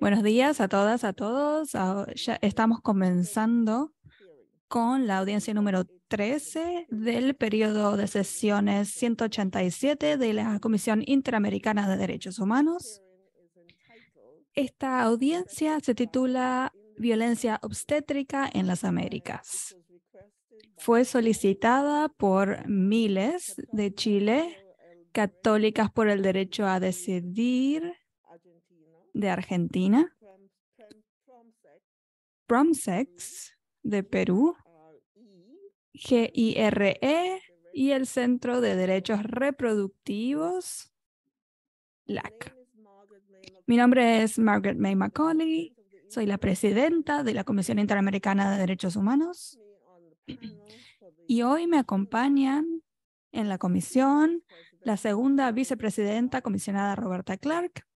Buenos días a todas, a todos. Ya estamos comenzando con la audiencia número 13 del periodo de sesiones 187 de la Comisión Interamericana de Derechos Humanos. Esta audiencia se titula Violencia obstétrica en las Américas. Fue solicitada por miles de Chile, católicas por el derecho a decidir de Argentina, Promsex de Perú, GIRE y el Centro de Derechos Reproductivos, LAC. Mi nombre es Margaret May Macaulay, soy la presidenta de la Comisión Interamericana de Derechos Humanos. Y hoy me acompañan en la comisión la segunda vicepresidenta comisionada Roberta Clark,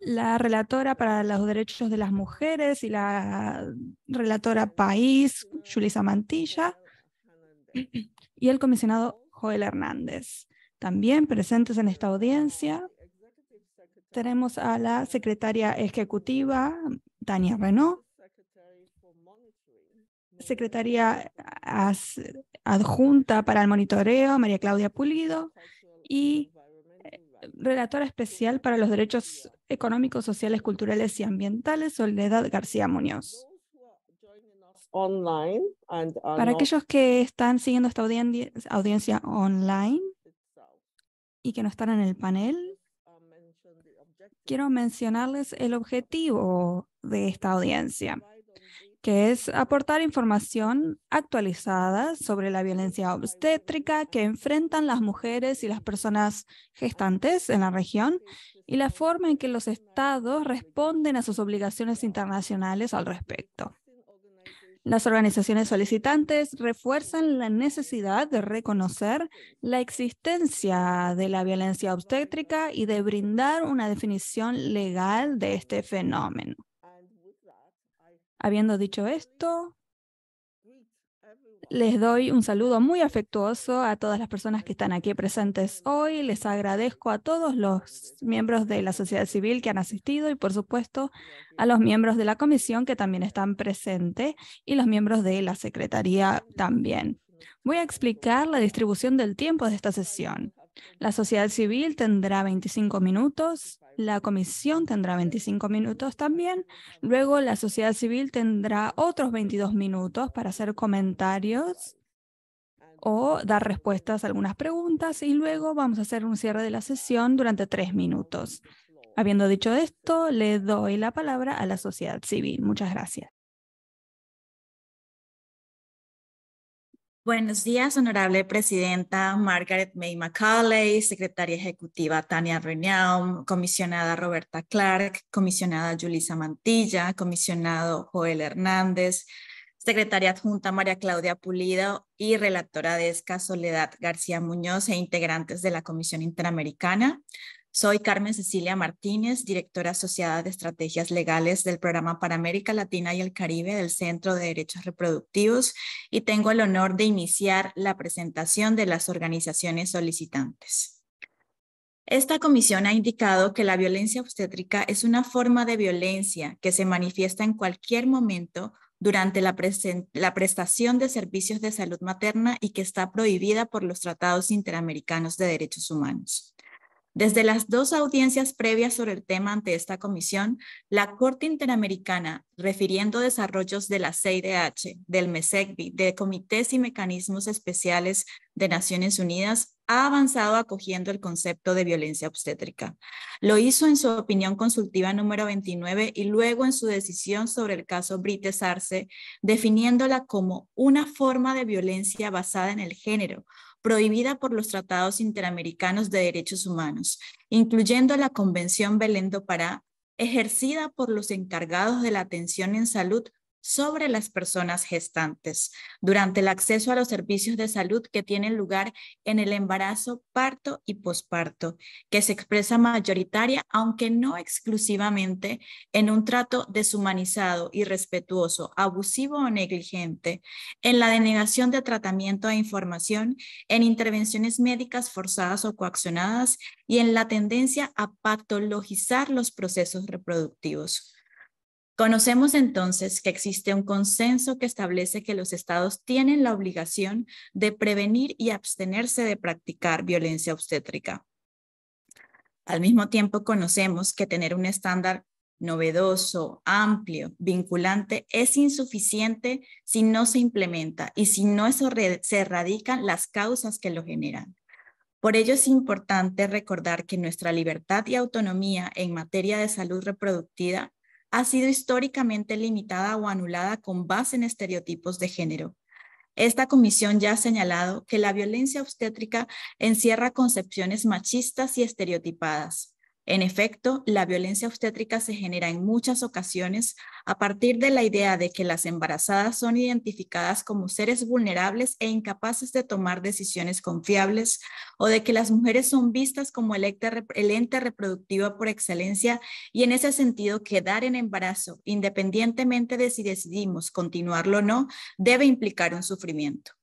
la relatora para los derechos de las mujeres y la relatora país, Julisa Mantilla, y el comisionado Joel Hernández. También presentes en esta audiencia tenemos a la secretaria ejecutiva, Tania Renault, secretaria adjunta para el monitoreo, María Claudia Pulido, y relatora especial para los derechos económicos, sociales, culturales y ambientales, Soledad García Muñoz. Para aquellos que están siguiendo esta audiencia online y que no están en el panel, quiero mencionarles el objetivo de esta audiencia que es aportar información actualizada sobre la violencia obstétrica que enfrentan las mujeres y las personas gestantes en la región y la forma en que los estados responden a sus obligaciones internacionales al respecto. Las organizaciones solicitantes refuerzan la necesidad de reconocer la existencia de la violencia obstétrica y de brindar una definición legal de este fenómeno. Habiendo dicho esto, les doy un saludo muy afectuoso a todas las personas que están aquí presentes hoy. Les agradezco a todos los miembros de la sociedad civil que han asistido y, por supuesto, a los miembros de la comisión que también están presentes y los miembros de la secretaría también. Voy a explicar la distribución del tiempo de esta sesión. La sociedad civil tendrá 25 minutos, la comisión tendrá 25 minutos también, luego la sociedad civil tendrá otros 22 minutos para hacer comentarios o dar respuestas a algunas preguntas y luego vamos a hacer un cierre de la sesión durante tres minutos. Habiendo dicho esto, le doy la palabra a la sociedad civil. Muchas gracias. Buenos días, honorable presidenta Margaret May Macaulay, secretaria ejecutiva Tania Renaum, comisionada Roberta Clark, comisionada Julisa Mantilla, comisionado Joel Hernández, secretaria adjunta María Claudia Pulido y relatora de ESCA Soledad García Muñoz e integrantes de la Comisión Interamericana, soy Carmen Cecilia Martínez, directora asociada de estrategias legales del programa para América Latina y el Caribe del Centro de Derechos Reproductivos y tengo el honor de iniciar la presentación de las organizaciones solicitantes. Esta comisión ha indicado que la violencia obstétrica es una forma de violencia que se manifiesta en cualquier momento durante la, prestación de servicios de salud materna y que está prohibida por los tratados interamericanos de derechos humanos. Desde las dos audiencias previas sobre el tema ante esta comisión, la Corte Interamericana, refiriendo desarrollos de la CIDH, del MESECBI, de comités y mecanismos especiales de Naciones Unidas, ha avanzado acogiendo el concepto de violencia obstétrica. Lo hizo en su opinión consultiva número 29 y luego en su decisión sobre el caso Brites Arce, definiéndola como una forma de violencia basada en el género, prohibida por los tratados interamericanos de derechos humanos, incluyendo la Convención Belén do Pará, ejercida por los encargados de la atención en salud sobre las personas gestantes durante el acceso a los servicios de salud que tienen lugar en el embarazo, parto y posparto, que se expresa mayoritaria, aunque no exclusivamente, en un trato deshumanizado, irrespetuoso, abusivo o negligente, en la denegación de tratamiento e información, en intervenciones médicas forzadas o coaccionadas y en la tendencia a patologizar los procesos reproductivos. Conocemos entonces que existe un consenso que establece que los estados tienen la obligación de prevenir y abstenerse de practicar violencia obstétrica. Al mismo tiempo, conocemos que tener un estándar novedoso, amplio, vinculante, es insuficiente si no se implementa y si no se erradican las causas que lo generan. Por ello es importante recordar que nuestra libertad y autonomía en materia de salud reproductiva ha sido históricamente limitada o anulada con base en estereotipos de género. Esta comisión ya ha señalado que la violencia obstétrica encierra concepciones machistas y estereotipadas, en efecto, la violencia obstétrica se genera en muchas ocasiones a partir de la idea de que las embarazadas son identificadas como seres vulnerables e incapaces de tomar decisiones confiables o de que las mujeres son vistas como el ente, reproductivo por excelencia y en ese sentido quedar en embarazo, independientemente de si decidimos continuarlo o no, debe implicar un sufrimiento.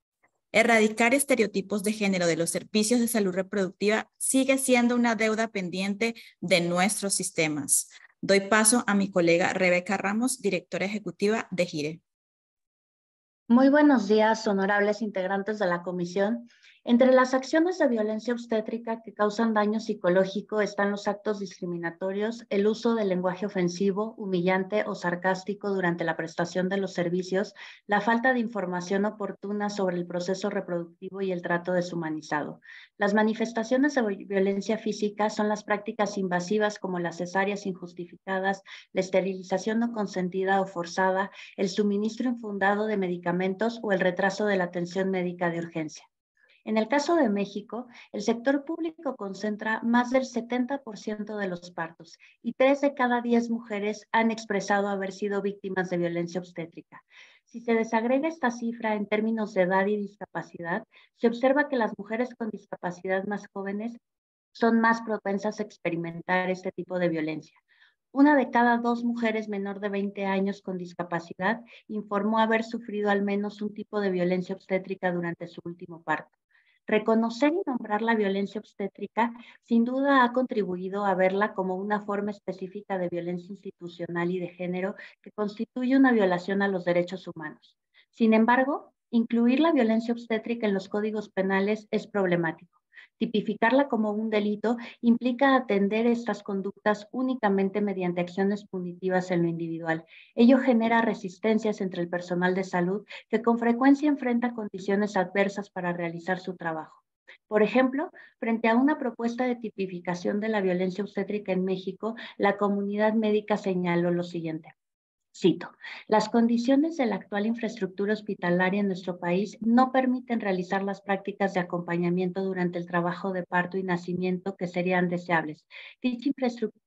Erradicar estereotipos de género de los servicios de salud reproductiva sigue siendo una deuda pendiente de nuestros sistemas. Doy paso a mi colega Rebeca Ramos, directora ejecutiva de GIRE. Muy buenos días, honorables integrantes de la comisión. Entre las acciones de violencia obstétrica que causan daño psicológico están los actos discriminatorios, el uso del lenguaje ofensivo, humillante o sarcástico durante la prestación de los servicios, la falta de información oportuna sobre el proceso reproductivo y el trato deshumanizado. Las manifestaciones de violencia física son las prácticas invasivas como las cesáreas injustificadas, la esterilización no consentida o forzada, el suministro infundado de medicamentos o el retraso de la atención médica de urgencia. En el caso de México, el sector público concentra más del 70% de los partos y tres de cada diez mujeres han expresado haber sido víctimas de violencia obstétrica. Si se desagrega esta cifra en términos de edad y discapacidad, se observa que las mujeres con discapacidad más jóvenes son más propensas a experimentar este tipo de violencia. Una de cada dos mujeres menor de 20 años con discapacidad informó haber sufrido al menos un tipo de violencia obstétrica durante su último parto. Reconocer y nombrar la violencia obstétrica sin duda ha contribuido a verla como una forma específica de violencia institucional y de género que constituye una violación a los derechos humanos. Sin embargo, incluir la violencia obstétrica en los códigos penales es problemático. Tipificarla como un delito implica atender estas conductas únicamente mediante acciones punitivas en lo individual. Ello genera resistencias entre el personal de salud que con frecuencia enfrenta condiciones adversas para realizar su trabajo. Por ejemplo, frente a una propuesta de tipificación de la violencia obstétrica en México, la comunidad médica señaló lo siguiente. Cito, las condiciones de la actual infraestructura hospitalaria en nuestro país no permiten realizar las prácticas de acompañamiento durante el trabajo de parto y nacimiento que serían deseables. Dicha infraestructura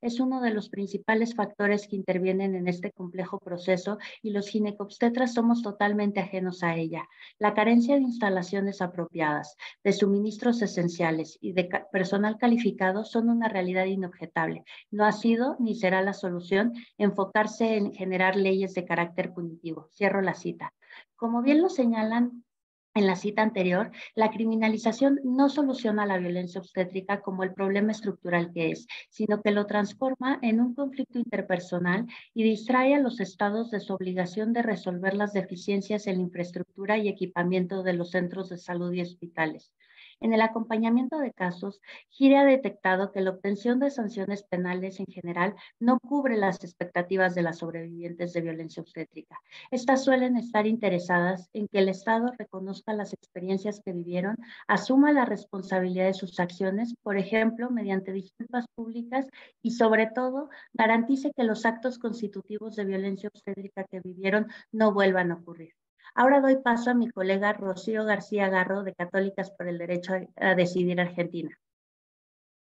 es uno de los principales factores que intervienen en este complejo proceso y los ginecobstetras somos totalmente ajenos a ella. La carencia de instalaciones apropiadas, de suministros esenciales y de personal calificado son una realidad inobjetable. No ha sido ni será la solución enfocarse en generar leyes de carácter punitivo. Cierro la cita. Como bien lo señalan en la cita anterior, la criminalización no soluciona la violencia obstétrica como el problema estructural que es, sino que lo transforma en un conflicto interpersonal y distrae a los estados de su obligación de resolver las deficiencias en la infraestructura y equipamiento de los centros de salud y hospitales. En el acompañamiento de casos, GIRE ha detectado que la obtención de sanciones penales en general no cubre las expectativas de las sobrevivientes de violencia obstétrica. Estas suelen estar interesadas en que el Estado reconozca las experiencias que vivieron, asuma la responsabilidad de sus acciones, por ejemplo, mediante disculpas públicas y sobre todo garantice que los actos constitutivos de violencia obstétrica que vivieron no vuelvan a ocurrir. Ahora doy paso a mi colega Rocío García Garro de Católicas por el Derecho a Decidir Argentina.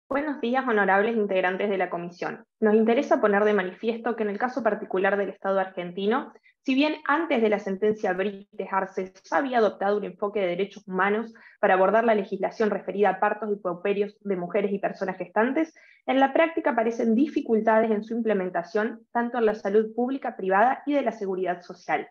Buenos días, honorables integrantes de la comisión. Nos interesa poner de manifiesto que en el caso particular del Estado argentino Si bien antes de la sentencia Brites Arce había adoptado un enfoque de derechos humanos para abordar la legislación referida a partos y puerperios de mujeres y personas gestantes, en la práctica aparecen dificultades en su implementación, tanto en la salud pública, privada y de la seguridad social.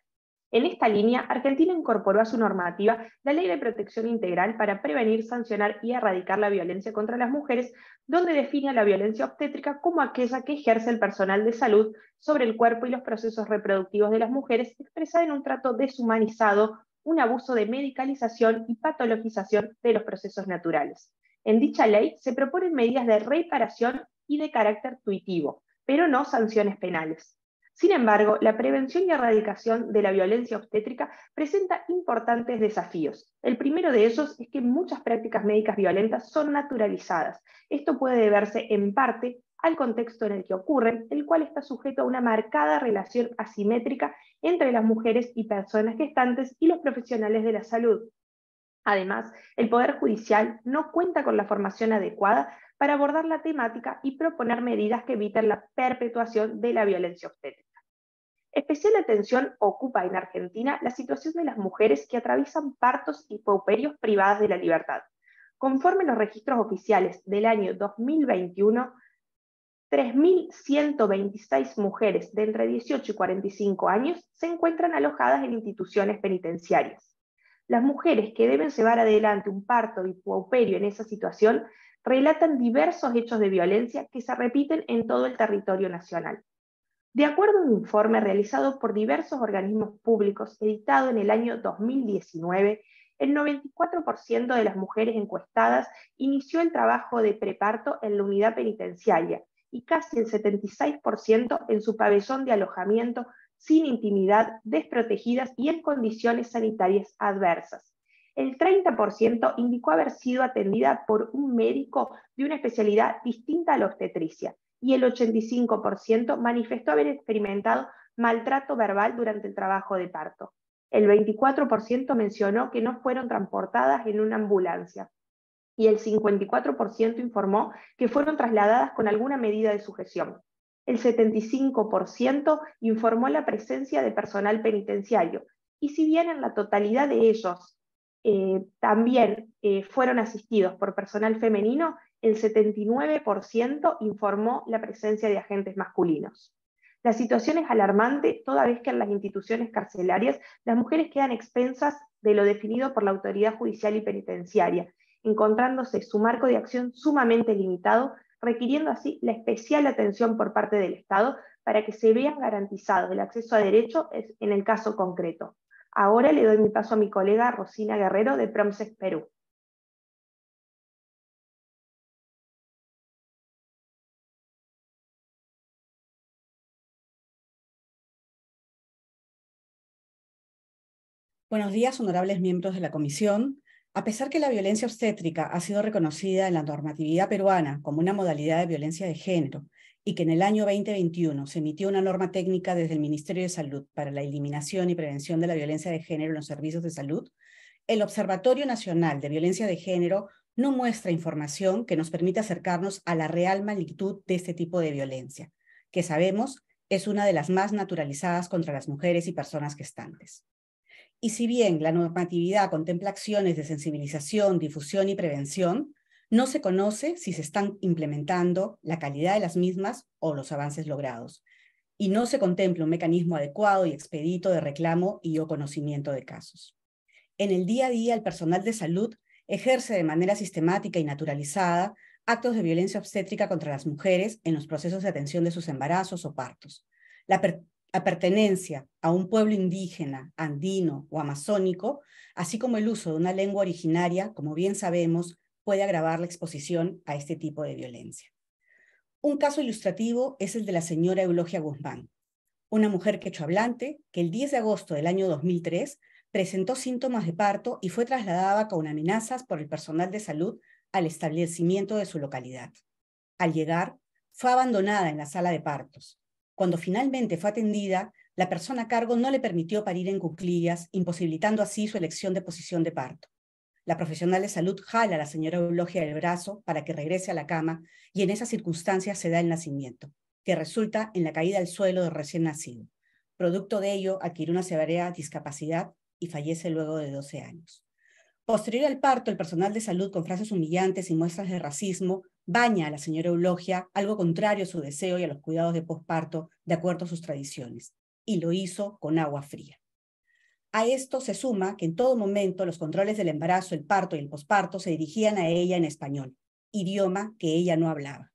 En esta línea, Argentina incorporó a su normativa la Ley de Protección Integral para prevenir, sancionar y erradicar la violencia contra las mujeres, donde define a la violencia obstétrica como aquella que ejerce el personal de salud sobre el cuerpo y los procesos reproductivos de las mujeres, expresada en un trato deshumanizado, un abuso de medicalización y patologización de los procesos naturales. En dicha ley se proponen medidas de reparación y de carácter tuitivo, pero no sanciones penales. Sin embargo, la prevención y erradicación de la violencia obstétrica presenta importantes desafíos. El primero de ellos es que muchas prácticas médicas violentas son naturalizadas. Esto puede deberse en parte al contexto en el que ocurren, el cual está sujeto a una marcada relación asimétrica entre las mujeres y personas gestantes y los profesionales de la salud. Además, el Poder Judicial no cuenta con la formación adecuada para abordar la temática y proponer medidas que eviten la perpetuación de la violencia obstétrica. Especial atención ocupa en Argentina la situación de las mujeres que atraviesan partos y pauperios privadas de la libertad. Conforme los registros oficiales del año 2021, 3.126 mujeres de entre 18 y 45 años se encuentran alojadas en instituciones penitenciarias. Las mujeres que deben llevar adelante un parto y pauperio en esa situación relatan diversos hechos de violencia que se repiten en todo el territorio nacional. De acuerdo a un informe realizado por diversos organismos públicos editado en el año 2019, el 94% de las mujeres encuestadas inició el trabajo de preparto en la unidad penitenciaria y casi el 76% en su pabellón de alojamiento sin intimidad, desprotegidas y en condiciones sanitarias adversas. El 30% indicó haber sido atendida por un médico de una especialidad distinta a la obstetricia y el 85% manifestó haber experimentado maltrato verbal durante el trabajo de parto. El 24% mencionó que no fueron transportadas en una ambulancia y el 54% informó que fueron trasladadas con alguna medida de sujeción. El 75% informó la presencia de personal penitenciario y si bien en la totalidad de ellos eh, también eh, fueron asistidos por personal femenino, el 79% informó la presencia de agentes masculinos. La situación es alarmante toda vez que en las instituciones carcelarias las mujeres quedan expensas de lo definido por la autoridad judicial y penitenciaria, encontrándose su marco de acción sumamente limitado, requiriendo así la especial atención por parte del Estado para que se vean garantizados el acceso a derecho en el caso concreto. Ahora le doy mi paso a mi colega Rosina Guerrero de Promses Perú. Buenos días, honorables miembros de la Comisión. A pesar que la violencia obstétrica ha sido reconocida en la normatividad peruana como una modalidad de violencia de género y que en el año 2021 se emitió una norma técnica desde el Ministerio de Salud para la eliminación y prevención de la violencia de género en los servicios de salud, el Observatorio Nacional de Violencia de Género no muestra información que nos permita acercarnos a la real magnitud de este tipo de violencia, que sabemos es una de las más naturalizadas contra las mujeres y personas gestantes. Y si bien la normatividad contempla acciones de sensibilización, difusión y prevención, no se conoce si se están implementando la calidad de las mismas o los avances logrados. Y no se contempla un mecanismo adecuado y expedito de reclamo y o conocimiento de casos. En el día a día, el personal de salud ejerce de manera sistemática y naturalizada actos de violencia obstétrica contra las mujeres en los procesos de atención de sus embarazos o partos. La, la pertenencia a un pueblo indígena, andino o amazónico, así como el uso de una lengua originaria, como bien sabemos, puede agravar la exposición a este tipo de violencia. Un caso ilustrativo es el de la señora Eulogia Guzmán, una mujer quechohablante que el 10 de agosto del año 2003 presentó síntomas de parto y fue trasladada con amenazas por el personal de salud al establecimiento de su localidad. Al llegar, fue abandonada en la sala de partos. Cuando finalmente fue atendida, la persona a cargo no le permitió parir en cuclillas, imposibilitando así su elección de posición de parto. La profesional de salud jala a la señora Eulogia del brazo para que regrese a la cama y en esas circunstancias se da el nacimiento, que resulta en la caída al suelo del recién nacido. Producto de ello, adquirió una severa discapacidad y fallece luego de 12 años. Posterior al parto, el personal de salud con frases humillantes y muestras de racismo baña a la señora Eulogia, algo contrario a su deseo y a los cuidados de posparto, de acuerdo a sus tradiciones, y lo hizo con agua fría. A esto se suma que en todo momento los controles del embarazo, el parto y el posparto se dirigían a ella en español, idioma que ella no hablaba.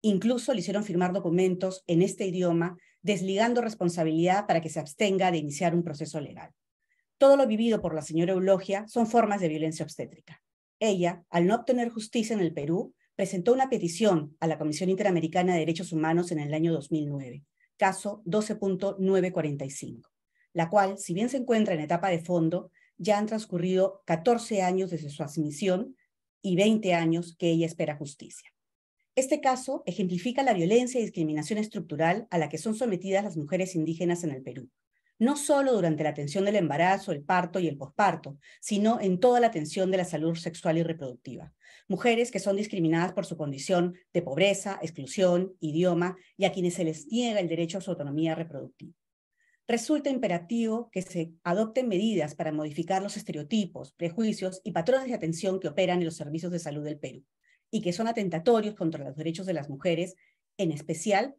Incluso le hicieron firmar documentos en este idioma, desligando responsabilidad para que se abstenga de iniciar un proceso legal. Todo lo vivido por la señora Eulogia son formas de violencia obstétrica. Ella, al no obtener justicia en el Perú, presentó una petición a la Comisión Interamericana de Derechos Humanos en el año 2009, caso 12.945, la cual, si bien se encuentra en etapa de fondo, ya han transcurrido 14 años desde su admisión y 20 años que ella espera justicia. Este caso ejemplifica la violencia y discriminación estructural a la que son sometidas las mujeres indígenas en el Perú, no solo durante la atención del embarazo, el parto y el posparto, sino en toda la atención de la salud sexual y reproductiva. Mujeres que son discriminadas por su condición de pobreza, exclusión, idioma y a quienes se les niega el derecho a su autonomía reproductiva. Resulta imperativo que se adopten medidas para modificar los estereotipos, prejuicios y patrones de atención que operan en los servicios de salud del Perú y que son atentatorios contra los derechos de las mujeres, en especial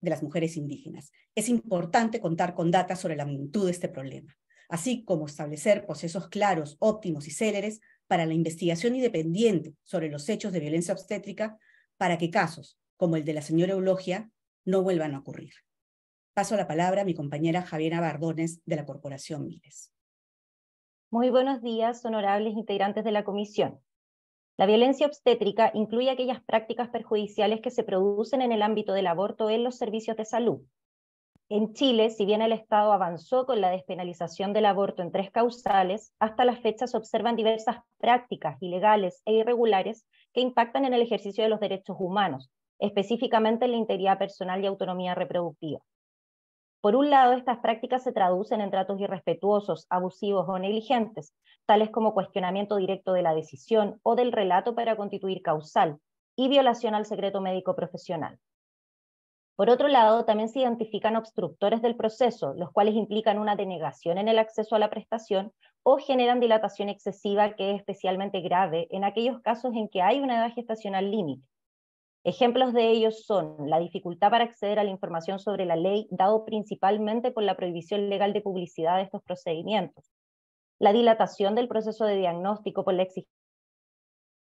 de las mujeres indígenas. Es importante contar con datos sobre la magnitud de este problema, así como establecer procesos claros, óptimos y céleres para la investigación independiente sobre los hechos de violencia obstétrica para que casos como el de la señora Eulogia no vuelvan a ocurrir. Paso la palabra a mi compañera Javiera Bardones de la Corporación Miles. Muy buenos días, honorables integrantes de la comisión. La violencia obstétrica incluye aquellas prácticas perjudiciales que se producen en el ámbito del aborto en los servicios de salud. En Chile, si bien el Estado avanzó con la despenalización del aborto en tres causales, hasta la fecha se observan diversas prácticas ilegales e irregulares que impactan en el ejercicio de los derechos humanos, específicamente en la integridad personal y autonomía reproductiva. Por un lado, estas prácticas se traducen en tratos irrespetuosos, abusivos o negligentes, tales como cuestionamiento directo de la decisión o del relato para constituir causal y violación al secreto médico profesional. Por otro lado, también se identifican obstructores del proceso, los cuales implican una denegación en el acceso a la prestación o generan dilatación excesiva que es especialmente grave en aquellos casos en que hay una edad gestacional límite. Ejemplos de ellos son la dificultad para acceder a la información sobre la ley, dado principalmente por la prohibición legal de publicidad de estos procedimientos, la dilatación del proceso de diagnóstico por la exigencia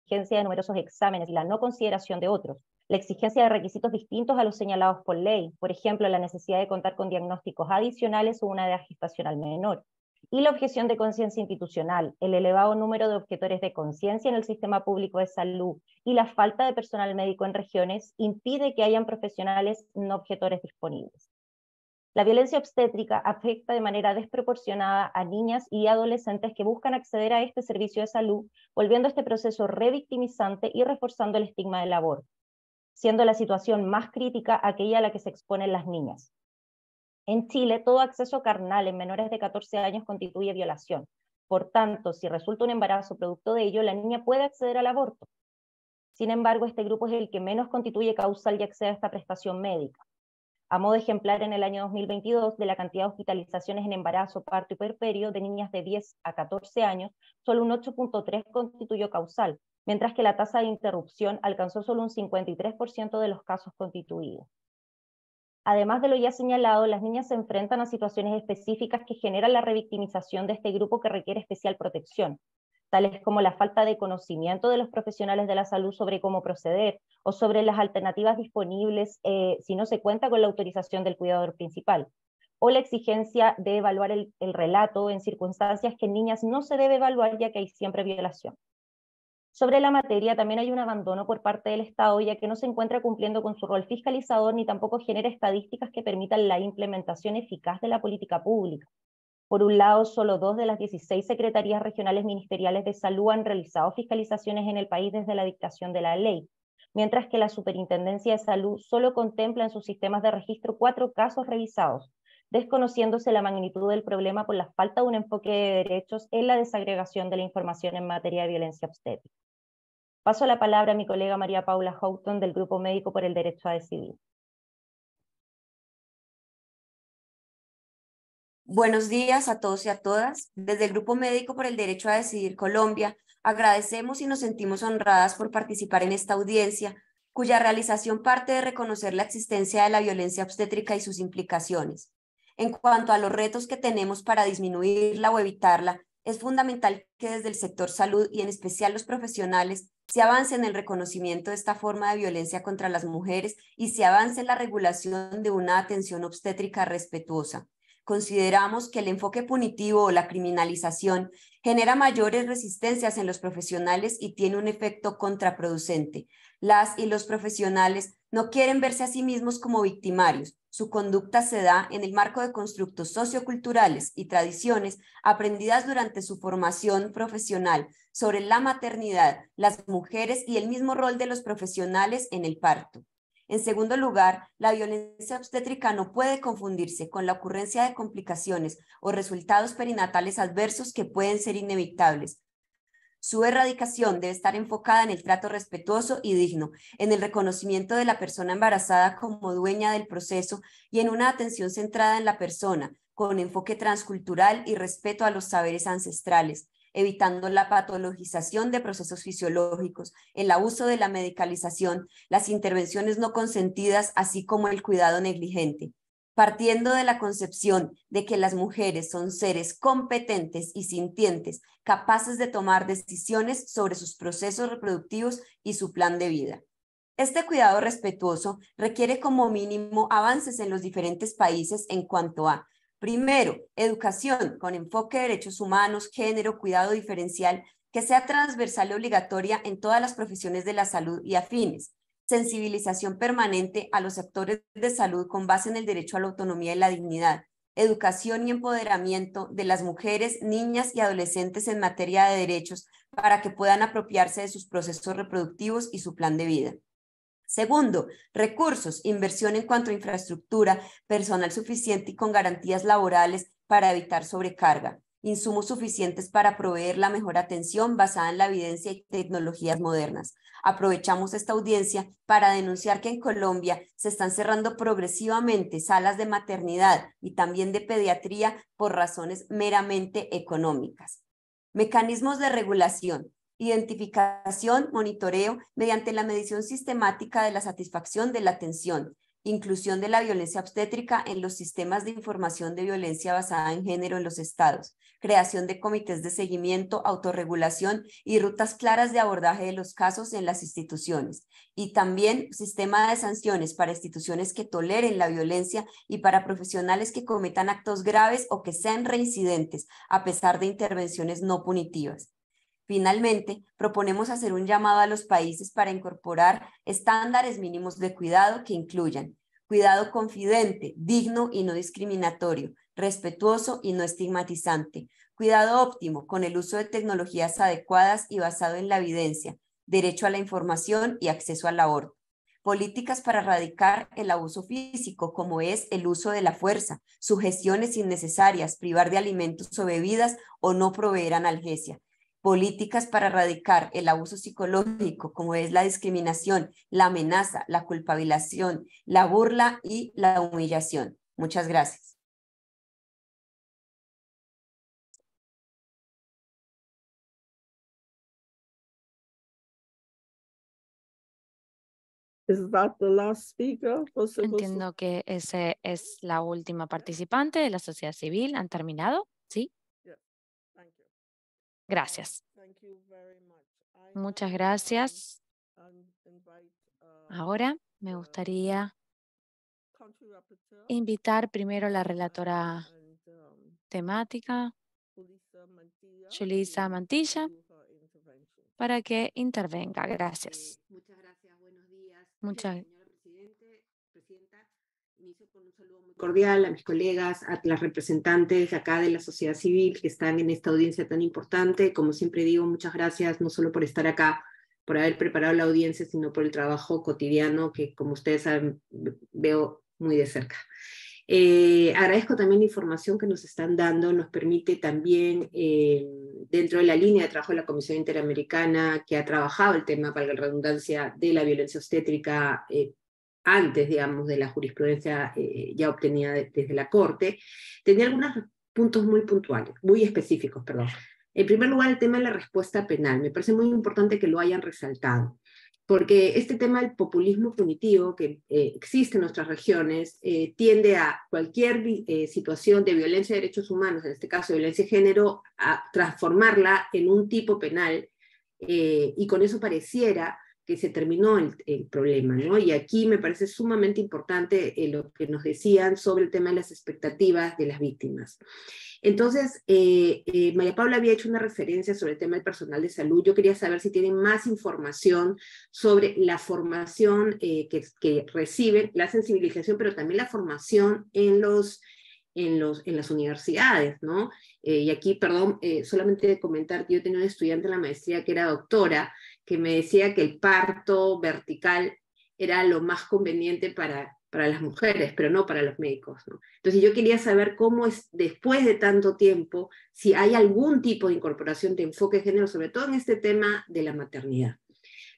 de numerosos exámenes y la no consideración de otros, la exigencia de requisitos distintos a los señalados por ley, por ejemplo, la necesidad de contar con diagnósticos adicionales o una edad gestacional menor, y la objeción de conciencia institucional, el elevado número de objetores de conciencia en el sistema público de salud y la falta de personal médico en regiones impide que hayan profesionales no objetores disponibles. La violencia obstétrica afecta de manera desproporcionada a niñas y adolescentes que buscan acceder a este servicio de salud, volviendo este proceso revictimizante y reforzando el estigma del aborto, siendo la situación más crítica aquella a la que se exponen las niñas, en Chile, todo acceso carnal en menores de 14 años constituye violación. Por tanto, si resulta un embarazo producto de ello, la niña puede acceder al aborto. Sin embargo, este grupo es el que menos constituye causal y accede a esta prestación médica. A modo ejemplar, en el año 2022, de la cantidad de hospitalizaciones en embarazo, parto y perperio de niñas de 10 a 14 años, solo un 8.3 constituyó causal, mientras que la tasa de interrupción alcanzó solo un 53% de los casos constituidos. Además de lo ya señalado, las niñas se enfrentan a situaciones específicas que generan la revictimización de este grupo que requiere especial protección, tales como la falta de conocimiento de los profesionales de la salud sobre cómo proceder o sobre las alternativas disponibles eh, si no se cuenta con la autorización del cuidador principal, o la exigencia de evaluar el, el relato en circunstancias que en niñas no se debe evaluar ya que hay siempre violación. Sobre la materia también hay un abandono por parte del Estado, ya que no se encuentra cumpliendo con su rol fiscalizador ni tampoco genera estadísticas que permitan la implementación eficaz de la política pública. Por un lado, solo dos de las 16 secretarías regionales ministeriales de salud han realizado fiscalizaciones en el país desde la dictación de la ley, mientras que la Superintendencia de Salud solo contempla en sus sistemas de registro cuatro casos revisados, desconociéndose la magnitud del problema por la falta de un enfoque de derechos en la desagregación de la información en materia de violencia obstétrica. Paso la palabra a mi colega María Paula Houghton del Grupo Médico por el Derecho a Decidir. Buenos días a todos y a todas. Desde el Grupo Médico por el Derecho a Decidir Colombia, agradecemos y nos sentimos honradas por participar en esta audiencia, cuya realización parte de reconocer la existencia de la violencia obstétrica y sus implicaciones. En cuanto a los retos que tenemos para disminuirla o evitarla, es fundamental que desde el sector salud y en especial los profesionales se avance en el reconocimiento de esta forma de violencia contra las mujeres y se avance en la regulación de una atención obstétrica respetuosa. Consideramos que el enfoque punitivo o la criminalización genera mayores resistencias en los profesionales y tiene un efecto contraproducente. Las y los profesionales no quieren verse a sí mismos como victimarios, su conducta se da en el marco de constructos socioculturales y tradiciones aprendidas durante su formación profesional sobre la maternidad, las mujeres y el mismo rol de los profesionales en el parto. En segundo lugar, la violencia obstétrica no puede confundirse con la ocurrencia de complicaciones o resultados perinatales adversos que pueden ser inevitables, su erradicación debe estar enfocada en el trato respetuoso y digno, en el reconocimiento de la persona embarazada como dueña del proceso y en una atención centrada en la persona, con enfoque transcultural y respeto a los saberes ancestrales, evitando la patologización de procesos fisiológicos, el abuso de la medicalización, las intervenciones no consentidas, así como el cuidado negligente partiendo de la concepción de que las mujeres son seres competentes y sintientes, capaces de tomar decisiones sobre sus procesos reproductivos y su plan de vida. Este cuidado respetuoso requiere como mínimo avances en los diferentes países en cuanto a, primero, educación con enfoque de derechos humanos, género, cuidado diferencial, que sea transversal y obligatoria en todas las profesiones de la salud y afines sensibilización permanente a los sectores de salud con base en el derecho a la autonomía y la dignidad, educación y empoderamiento de las mujeres, niñas y adolescentes en materia de derechos para que puedan apropiarse de sus procesos reproductivos y su plan de vida. Segundo, recursos, inversión en cuanto a infraestructura, personal suficiente y con garantías laborales para evitar sobrecarga insumos suficientes para proveer la mejor atención basada en la evidencia y tecnologías modernas. Aprovechamos esta audiencia para denunciar que en Colombia se están cerrando progresivamente salas de maternidad y también de pediatría por razones meramente económicas. Mecanismos de regulación, identificación, monitoreo mediante la medición sistemática de la satisfacción de la atención, inclusión de la violencia obstétrica en los sistemas de información de violencia basada en género en los estados, creación de comités de seguimiento, autorregulación y rutas claras de abordaje de los casos en las instituciones. Y también sistema de sanciones para instituciones que toleren la violencia y para profesionales que cometan actos graves o que sean reincidentes a pesar de intervenciones no punitivas. Finalmente, proponemos hacer un llamado a los países para incorporar estándares mínimos de cuidado que incluyan cuidado confidente, digno y no discriminatorio, respetuoso y no estigmatizante, cuidado óptimo con el uso de tecnologías adecuadas y basado en la evidencia, derecho a la información y acceso al aborto. Políticas para erradicar el abuso físico, como es el uso de la fuerza, sugestiones innecesarias, privar de alimentos o bebidas o no proveer analgesia, políticas para erradicar el abuso psicológico, como es la discriminación, la amenaza, la culpabilización, la burla y la humillación. Muchas gracias. Entiendo que esa es la última participante de la sociedad civil. ¿Han terminado? ¿Sí? Gracias. Muchas gracias. Ahora me gustaría invitar primero a la relatora temática, Julisa Mantilla, para que intervenga. Gracias. Muchas gracias. Inicio con un saludo muy cordial a mis colegas, a las representantes de acá de la sociedad civil que están en esta audiencia tan importante. Como siempre digo, muchas gracias no solo por estar acá, por haber preparado la audiencia, sino por el trabajo cotidiano que, como ustedes saben, veo muy de cerca. Eh, agradezco también la información que nos están dando, nos permite también, eh, dentro de la línea de trabajo de la Comisión Interamericana, que ha trabajado el tema, para la redundancia, de la violencia obstétrica, eh, antes, digamos, de la jurisprudencia ya obtenida desde la Corte, tenía algunas puntos muy puntuales, muy específicos, perdón. En primer lugar, el tema de la respuesta penal. Me parece muy importante que lo hayan resaltado, porque este tema del populismo punitivo que eh, existe en nuestras regiones eh, tiende a cualquier eh, situación de violencia de derechos humanos, en este caso violencia de género, a transformarla en un tipo penal y con eso pareciera que se terminó el, problema, ¿no? Y aquí me parece sumamente importante lo que nos decían sobre el tema de las expectativas de las víctimas. Entonces, eh, eh, María Paula había hecho una referencia sobre el tema del personal de salud. Yo quería saber si tienen más información sobre la formación eh, que, que, reciben, la sensibilización, pero también la formación en, los, en, los, en las universidades, ¿no? y aquí, perdón, solamente comentar que yo tenía un estudiante en la maestría que era doctora, que me decía que el parto vertical era lo más conveniente para para las mujeres, pero no para los médicos. Entonces yo quería saber cómo es, después de tanto tiempo, si hay algún tipo de incorporación de enfoque de género, sobre todo en este tema de la maternidad.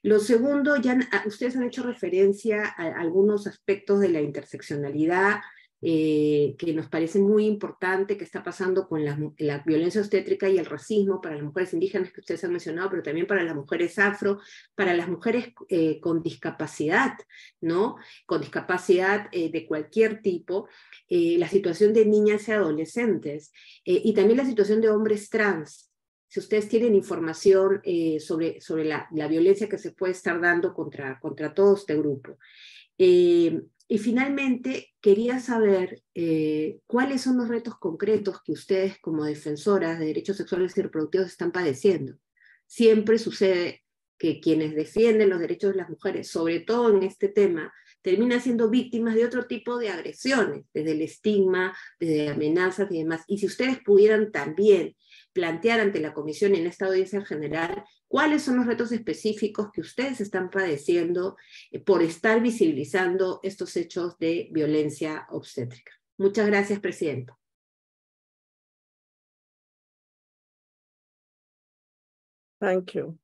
Lo segundo, ya ustedes han hecho referencia a algunos aspectos de la interseccionalidad eh, que nos parece muy importante que está pasando con la, violencia obstétrica y el racismo para las mujeres indígenas que ustedes han mencionado, pero también para las mujeres afro, para las mujeres eh, con discapacidad, ¿no? Con discapacidad eh, de cualquier tipo, la situación de niñas y adolescentes, y también la situación de hombres trans, si ustedes tienen información sobre, sobre la, la, violencia que se puede estar dando contra, contra todo este grupo. Eh, y finalmente, quería saber eh, cuáles son los retos concretos que ustedes como defensoras de derechos sexuales y reproductivos están padeciendo. Siempre sucede que quienes defienden los derechos de las mujeres, sobre todo en este tema, terminan siendo víctimas de otro tipo de agresiones, desde el estigma, desde amenazas y demás. Y si ustedes pudieran también plantear ante la comisión en esta audiencia general cuáles son los retos específicos que ustedes están padeciendo eh, por estar visibilizando estos hechos de violencia obstétrica. Muchas gracias, Presidenta. Thank you.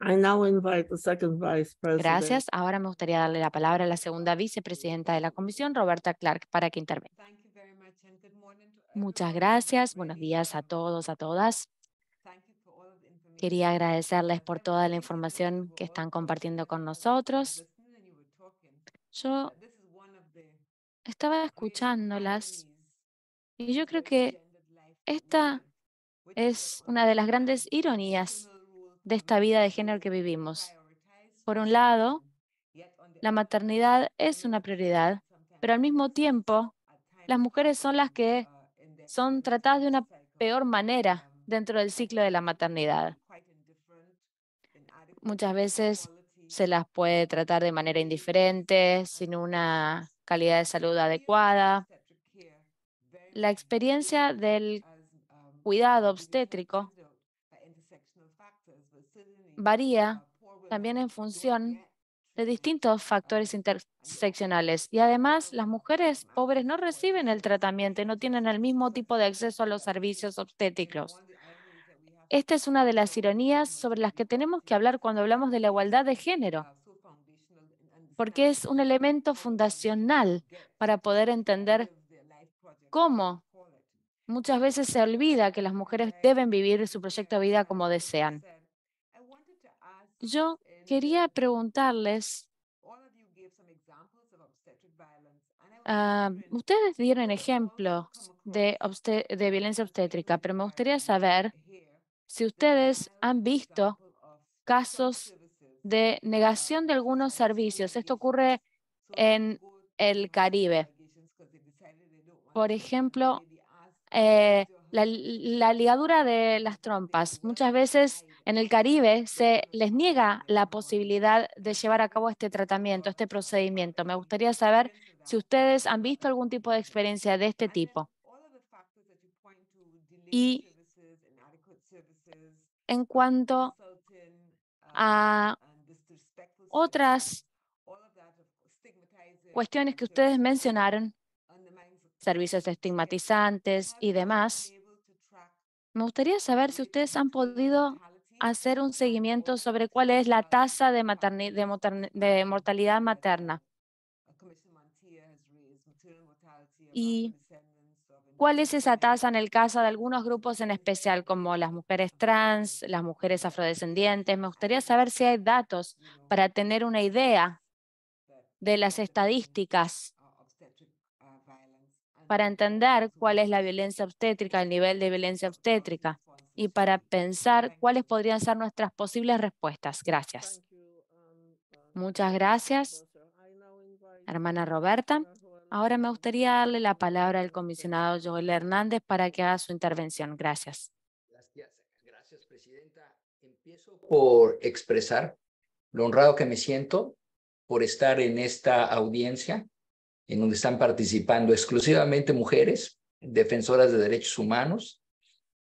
I now invite the second vice president. Gracias. Ahora me gustaría darle la palabra a la segunda vicepresidenta de la comisión, Roberta Clark, para que intervenga. Muchas gracias. Buenos días a todos, a todas. Quería agradecerles por toda la información que están compartiendo con nosotros. Yo estaba escuchándolas y yo creo que esta es una de las grandes ironías de esta vida de género que vivimos. Por un lado, la maternidad es una prioridad, pero al mismo tiempo, las mujeres son las que son tratadas de una peor manera dentro del ciclo de la maternidad. Muchas veces se las puede tratar de manera indiferente, sin una calidad de salud adecuada. La experiencia del cuidado obstétrico varía también en función de distintos factores interseccionales. Y además, las mujeres pobres no reciben el tratamiento y no tienen el mismo tipo de acceso a los servicios obstétricos. Esta es una de las ironías sobre las que tenemos que hablar cuando hablamos de la igualdad de género, porque es un elemento fundacional para poder entender cómo muchas veces se olvida que las mujeres deben vivir su proyecto de vida como desean. Yo quería preguntarles, ah, ustedes dieron ejemplos de, de violencia obstétrica, pero me gustaría saber si ustedes han visto casos de negación de algunos servicios. Esto ocurre en el Caribe. Por ejemplo, eh, la, ligadura de las trompas. Muchas veces en el Caribe se les niega la posibilidad de llevar a cabo este tratamiento, este procedimiento. Me gustaría saber si ustedes han visto algún tipo de experiencia de este tipo. Y en cuanto a otras cuestiones que ustedes mencionaron, servicios estigmatizantes y demás, me gustaría saber si ustedes han podido hacer un seguimiento sobre cuál es la tasa de, mortalidad materna. Y cuál es esa tasa en el caso de algunos grupos en especial, como las mujeres trans, las mujeres afrodescendientes. Me gustaría saber si hay datos para tener una idea de las estadísticas para entender cuál es la violencia obstétrica, el nivel de violencia obstétrica y para pensar cuáles podrían ser nuestras posibles respuestas. Gracias. Muchas gracias, hermana Roberta. Ahora me gustaría darle la palabra al comisionado Joel Hernández para que haga su intervención. Gracias. Gracias, gracias Presidenta. Empiezo por expresar lo honrado que me siento por estar en esta audiencia en donde están participando exclusivamente mujeres defensoras de derechos humanos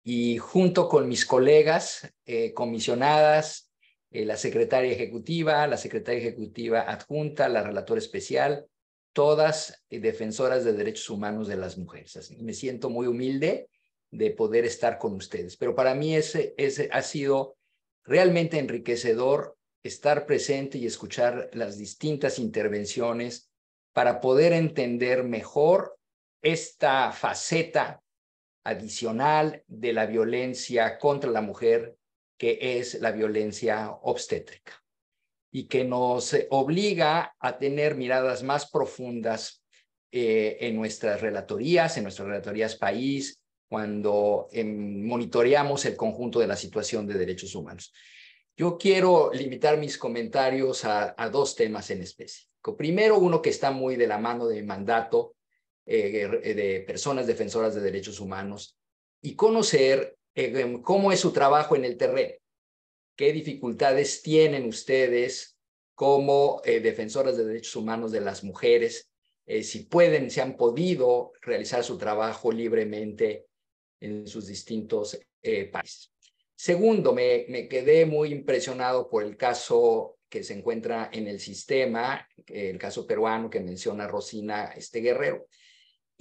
y junto con mis colegas eh, comisionadas, eh, la secretaria ejecutiva, la secretaria ejecutiva adjunta, la relatora especial, todas eh, defensoras de derechos humanos de las mujeres. Me siento muy humilde de poder estar con ustedes, pero para mí ese, ese ha sido realmente enriquecedor estar presente y escuchar las distintas intervenciones para poder entender mejor esta faceta adicional de la violencia contra la mujer, que es la violencia obstétrica, y que nos obliga a tener miradas más profundas eh, en nuestras relatorías, en nuestras relatorías país, cuando em, monitoreamos el conjunto de la situación de derechos humanos. Yo quiero limitar mis comentarios a, a dos temas en específico. Primero, uno que está muy de la mano de mandato eh, de personas defensoras de derechos humanos y conocer eh, cómo es su trabajo en el terreno, qué dificultades tienen ustedes como eh, defensoras de derechos humanos de las mujeres, si pueden, si han podido realizar su trabajo libremente en sus distintos países. Segundo, me, me quedé muy impresionado por el caso que se encuentra en el sistema, el caso peruano que menciona Rosina este Guerrero.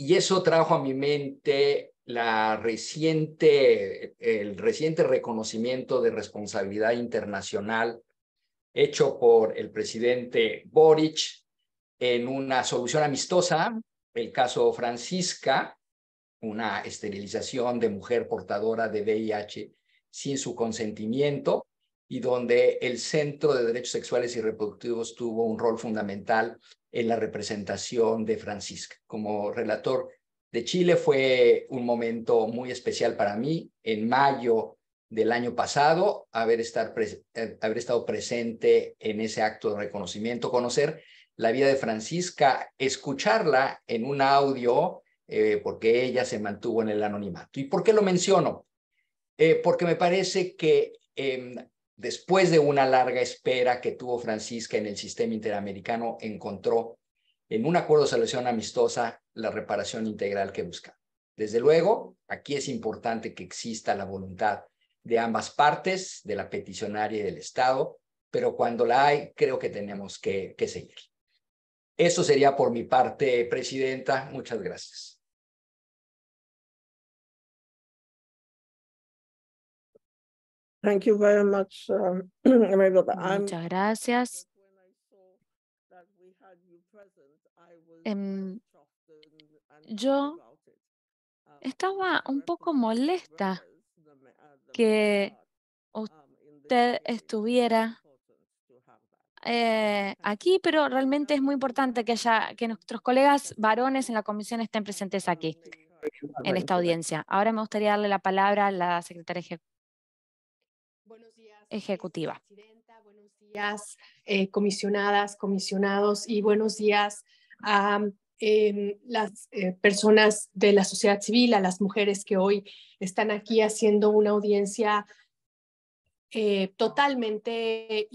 Y eso trajo a mi mente el reciente reconocimiento de responsabilidad internacional hecho por el presidente Boric en una solución amistosa, el caso Francisca, una esterilización de mujer portadora de VIH sin su consentimiento y donde el Centro de Derechos Sexuales y Reproductivos tuvo un rol fundamental en la representación de Francisca. Como relator de Chile fue un momento muy especial para mí. En mayo del año pasado, haber, estar eh, haber estado presente en ese acto de reconocimiento, conocer la vida de Francisca, escucharla en un audio, eh, porque ella se mantuvo en el anonimato. ¿Y por qué lo menciono? Eh, porque me parece que em, después de una larga espera que tuvo Francisca en el sistema interamericano, encontró en un acuerdo de solución amistosa la reparación integral que busca. Desde luego, aquí es importante que exista la voluntad de ambas partes, de la peticionaria y del Estado, pero cuando la hay, creo que tenemos que, que seguir. Eso sería por mi parte, Presidenta. Muchas gracias. Thank you very much, um, Muchas gracias. Um, yo estaba un poco molesta que usted estuviera eh, aquí, pero realmente es muy importante que haya que nuestros colegas varones en la comisión estén presentes aquí, en esta audiencia. Ahora me gustaría darle la palabra a la secretaria ejecutiva ejecutiva. Buenos días, eh, comisionadas, comisionados, y buenos días a em, las eh, personas de la sociedad civil, a las mujeres que hoy están aquí haciendo una audiencia eh, totalmente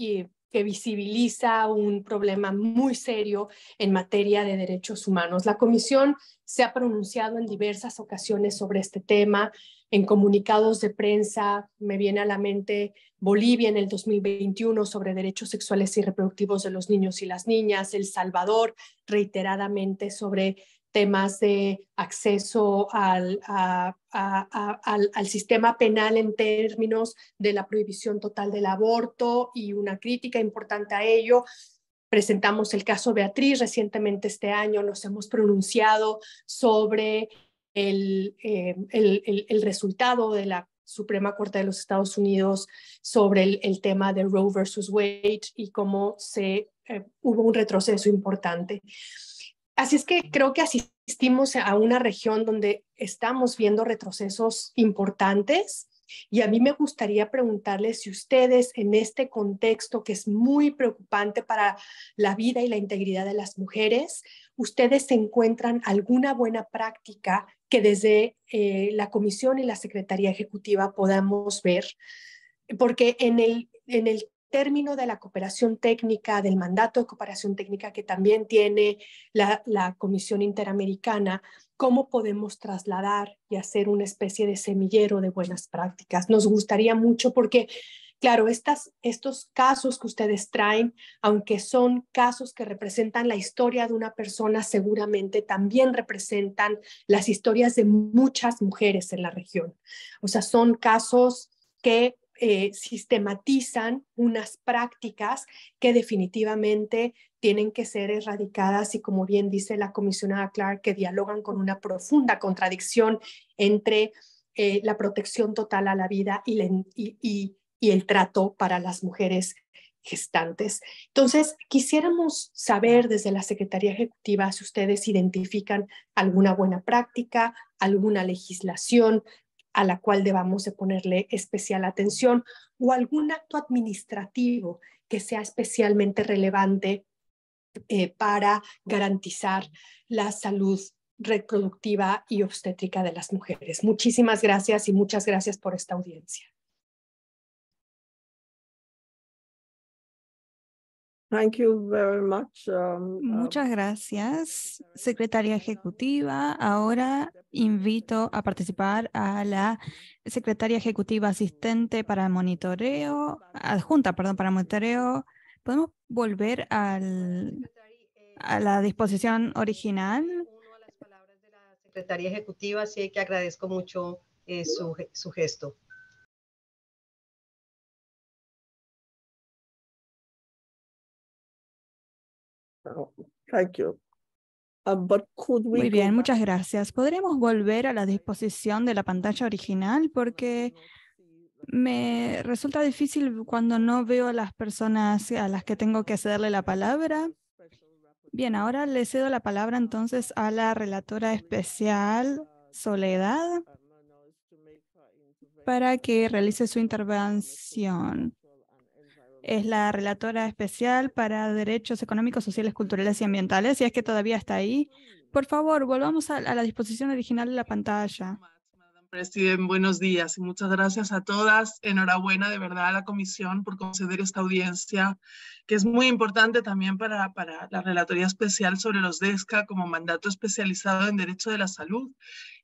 que visibiliza un problema muy serio en materia de derechos humanos. La Comisión se ha pronunciado en diversas ocasiones sobre este tema, en comunicados de prensa, me viene a la mente Bolivia en el 2021 sobre derechos sexuales y reproductivos de los niños y las niñas, El Salvador reiteradamente sobre temas de acceso al, al, sistema penal en términos de la prohibición total del aborto y una crítica importante a ello. Presentamos el caso Beatriz recientemente este año, nos hemos pronunciado sobre el, el, resultado de la Suprema Corte de los Estados Unidos sobre el, tema de Roe versus Wade y cómo se, hubo un retroceso importante. Así es que creo que asistimos a una región donde estamos viendo retrocesos importantes y a mí me gustaría preguntarles si ustedes en este contexto que es muy preocupante para la vida y la integridad de las mujeres, ustedes encuentran alguna buena práctica que desde eh, la Comisión y la Secretaría Ejecutiva podamos ver, porque en el, en el término de la cooperación técnica, del mandato de cooperación técnica que también tiene la, Comisión Interamericana, cómo podemos trasladar y hacer una especie de semillero de buenas prácticas. Nos gustaría mucho porque, claro, estos casos que ustedes traen, aunque son casos que representan la historia de una persona, seguramente también representan las historias de muchas mujeres en la región. O sea, son casos que eh, sistematizan unas prácticas que definitivamente tienen que ser erradicadas y como bien dice la comisionada Clark, que dialogan con una profunda contradicción entre eh, la protección total a la vida y, y, y el trato para las mujeres gestantes. Entonces, quisiéramos saber desde la Secretaría Ejecutiva si ustedes identifican alguna buena práctica, alguna legislación, a la cual debamos de ponerle especial atención o algún acto administrativo que sea especialmente relevante eh, para garantizar la salud reproductiva y obstétrica de las mujeres. Muchísimas gracias y muchas gracias por esta audiencia. Thank you very much. Um, um, Muchas gracias, secretaria ejecutiva. Ahora invito a participar a la secretaria ejecutiva asistente para monitoreo, adjunta, perdón, para monitoreo. ¿Podemos volver al, a la disposición original? Secretaria ejecutiva, así que agradezco mucho eh, su, su gesto. Thank you. Um, Muy bien, muchas gracias. ¿Podríamos volver a la disposición de la pantalla original? Porque me resulta difícil cuando no veo a las personas a las que tengo que cederle la palabra. Bien, ahora le cedo la palabra entonces a la relatora especial Soledad para que realice su intervención es la relatora especial para derechos económicos, sociales, culturales y ambientales. Si es que todavía está ahí, por favor, volvamos a, la disposición original de la pantalla. Presidente, buenos días y muchas gracias a todas. Enhorabuena de verdad a la comisión por conceder esta audiencia, que es muy importante también para, para la Relatoría Especial sobre los DESCA como mandato especializado en derecho de la salud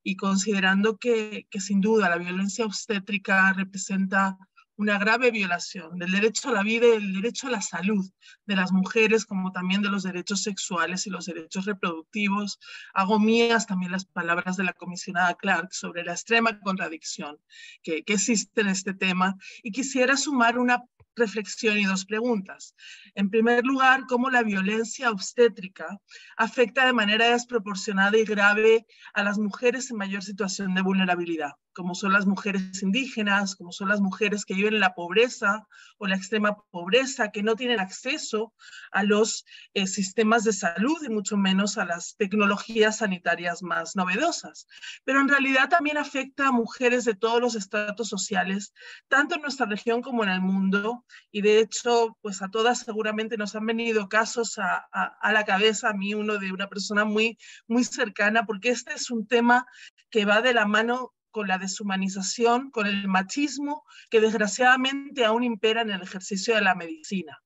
y considerando que, que sin duda la violencia obstétrica representa una grave violación del derecho a la vida y del derecho a la salud de las mujeres, como también de los derechos sexuales y los derechos reproductivos. Hago mías también las palabras de la comisionada Clark sobre la extrema contradicción que, que existe en este tema y quisiera sumar una reflexión y dos preguntas. En primer lugar, cómo la violencia obstétrica afecta de manera desproporcionada y grave a las mujeres en mayor situación de vulnerabilidad, como son las mujeres indígenas, como son las mujeres que viven en la pobreza o la extrema pobreza, que no tienen acceso a los eh, sistemas de salud y mucho menos a las tecnologías sanitarias más novedosas. Pero en realidad también afecta a mujeres de todos los estratos sociales, tanto en nuestra región como en el mundo, y de hecho, pues a todas seguramente nos han venido casos a, la cabeza, a mí uno de una persona muy, muy cercana, porque este es un tema que va de la mano con la deshumanización, con el machismo que desgraciadamente aún impera en el ejercicio de la medicina.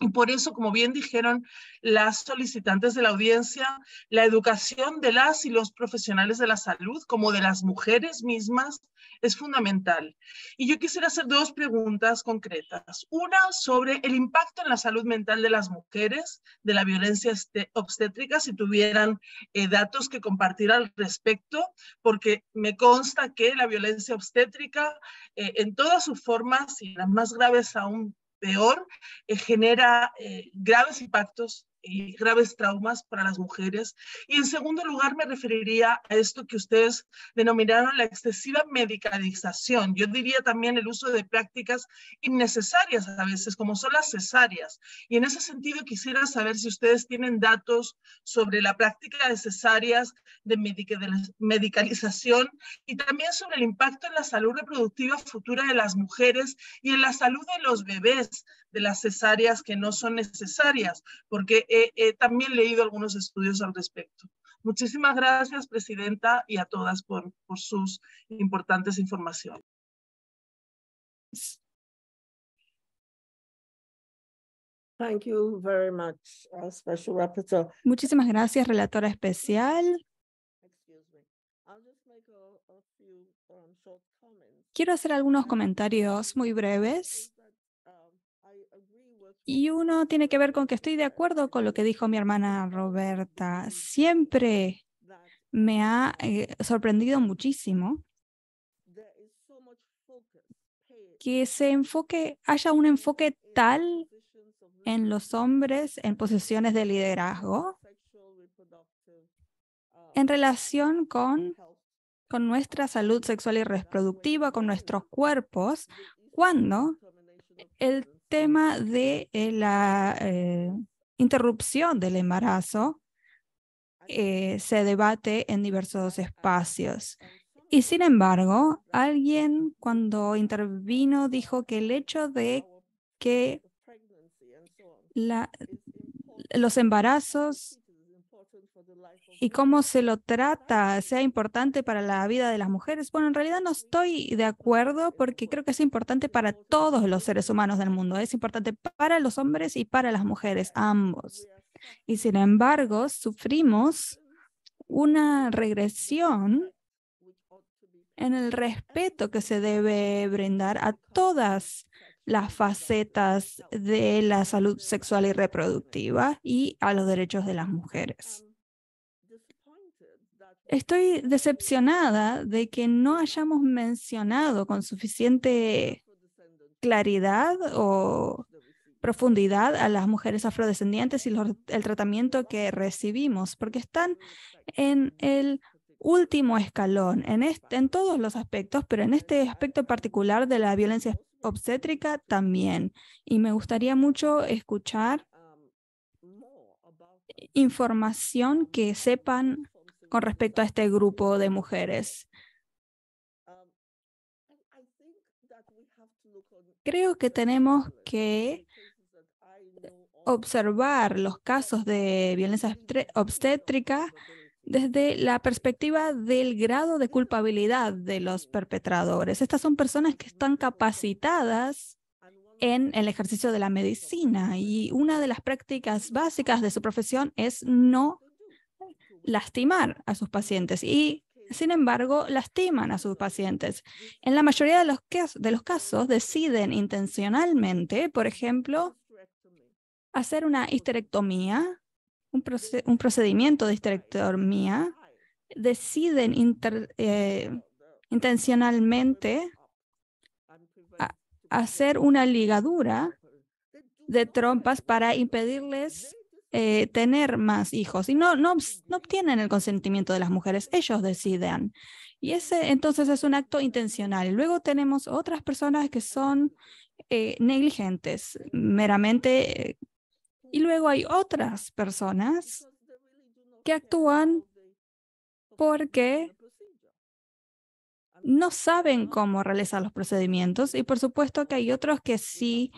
Y por eso, como bien dijeron las solicitantes de la audiencia, la educación de las y los profesionales de la salud, como de las mujeres mismas, es fundamental. Y yo quisiera hacer dos preguntas concretas. Una sobre el impacto en la salud mental de las mujeres de la violencia este, obstétrica, si tuvieran eh, datos que compartir al respecto, porque me consta que la violencia obstétrica eh, en todas sus formas y las más graves aún peor, eh, genera graves impactos y graves traumas para las mujeres. Y en segundo lugar, me referiría a esto que ustedes denominaron la excesiva medicalización. Yo diría también el uso de prácticas innecesarias a veces, como son las cesáreas. Y en ese sentido quisiera saber si ustedes tienen datos sobre la práctica de cesáreas, de medicalización y también sobre el impacto en la salud reproductiva futura de las mujeres y en la salud de los bebés de las cesáreas que no son necesarias, porque he, también leído algunos estudios al respecto. Muchísimas gracias, Presidenta, y a todas por, por sus importantes informaciones. Thank you very much, uh, Special Rapporteur. Muchísimas gracias, relatora especial. Quiero hacer algunos comentarios muy breves. Y uno tiene que ver con que estoy de acuerdo con lo que dijo mi hermana Roberta. Siempre me ha eh, sorprendido muchísimo que se enfoque, haya un enfoque tal en los hombres en posiciones de liderazgo en relación con, con nuestra salud sexual y reproductiva, con nuestros cuerpos, cuando el tema de eh, la eh, interrupción del embarazo eh, se debate en diversos espacios. Y sin embargo, alguien cuando intervino dijo que el hecho de que los embarazos y cómo se lo trata sea importante para la vida de las mujeres. Bueno, en realidad no estoy de acuerdo porque creo que es importante para todos los seres humanos del mundo. Es importante para los hombres y para las mujeres, ambos. Y sin embargo, sufrimos una regresión en el respeto que se debe brindar a todas las facetas de la salud sexual y reproductiva y a los derechos de las mujeres. Estoy decepcionada de que no hayamos mencionado con suficiente claridad o profundidad a las mujeres afrodescendientes y el tratamiento que recibimos, porque están en el último escalón en, este, en todos los aspectos, pero en este aspecto particular de la violencia obstétrica también. Y me gustaría mucho escuchar información que sepan con respecto a este grupo de mujeres. Creo que tenemos que observar los casos de violencia obstétrica desde la perspectiva del grado de culpabilidad de los perpetradores. Estas son personas que están capacitadas en el ejercicio de la medicina y una de las prácticas básicas de su profesión es no lastimar a sus pacientes y, sin embargo, lastiman a sus pacientes. En la mayoría de los, de los casos deciden intencionalmente, por ejemplo, hacer una histerectomía, un, procedimiento de histerectomía, deciden eh, intencionalmente hacer una ligadura de trompas para impedirles eh, tener más hijos y no, no, no obtienen el consentimiento de las mujeres, ellos deciden. Y ese entonces es un acto intencional. Luego tenemos otras personas que son eh, negligentes, meramente. y luego hay otras personas que actúan porque no saben cómo realizar los procedimientos y por supuesto que hay otros que sí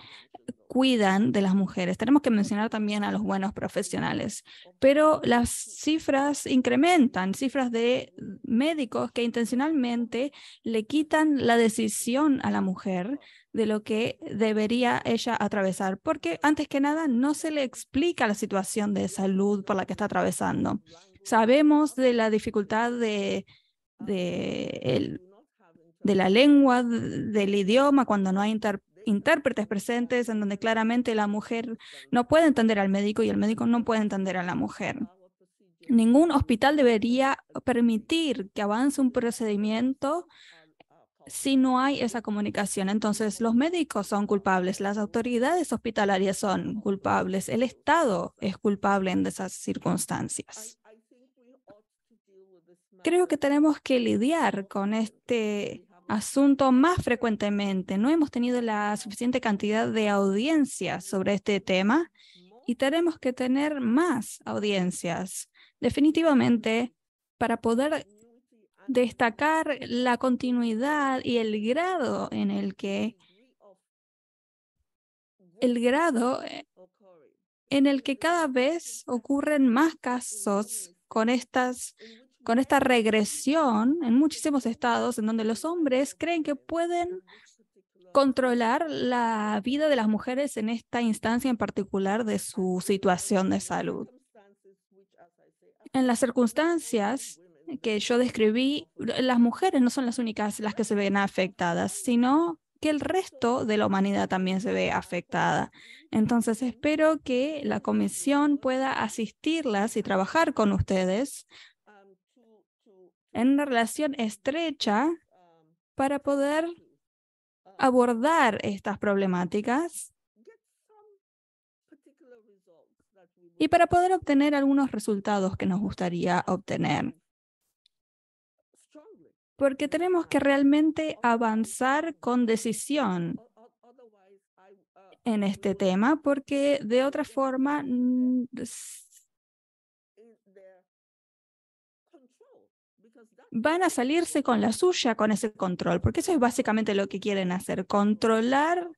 cuidan de las mujeres. Tenemos que mencionar también a los buenos profesionales, pero las cifras incrementan, cifras de médicos que intencionalmente le quitan la decisión a la mujer de lo que debería ella atravesar, porque antes que nada no se le explica la situación de salud por la que está atravesando. Sabemos de la dificultad de, de, de la lengua, del idioma, cuando no hay interpretación intérpretes presentes en donde claramente la mujer no puede entender al médico y el médico no puede entender a la mujer. Ningún hospital debería permitir que avance un procedimiento si no hay esa comunicación. Entonces, los médicos son culpables, las autoridades hospitalarias son culpables, el Estado es culpable en esas circunstancias. Creo que tenemos que lidiar con este asunto más frecuentemente. No hemos tenido la suficiente cantidad de audiencias sobre este tema y tenemos que tener más audiencias. Definitivamente, para poder destacar la continuidad y el grado en el que el grado eh, en el que cada vez ocurren más casos con estas con esta regresión en muchísimos estados en donde los hombres creen que pueden controlar la vida de las mujeres en esta instancia en particular de su situación de salud. En las circunstancias que yo describí, las mujeres no son las únicas las que se ven afectadas, sino que el resto de la humanidad también se ve afectada. Entonces espero que la comisión pueda asistirlas y trabajar con ustedes en una relación estrecha para poder abordar estas problemáticas. y para poder obtener algunos resultados que nos gustaría obtener. Porque tenemos que realmente avanzar con decisión en este tema, porque de otra forma van a salirse con la suya con ese control, porque eso es básicamente lo que quieren hacer, controlar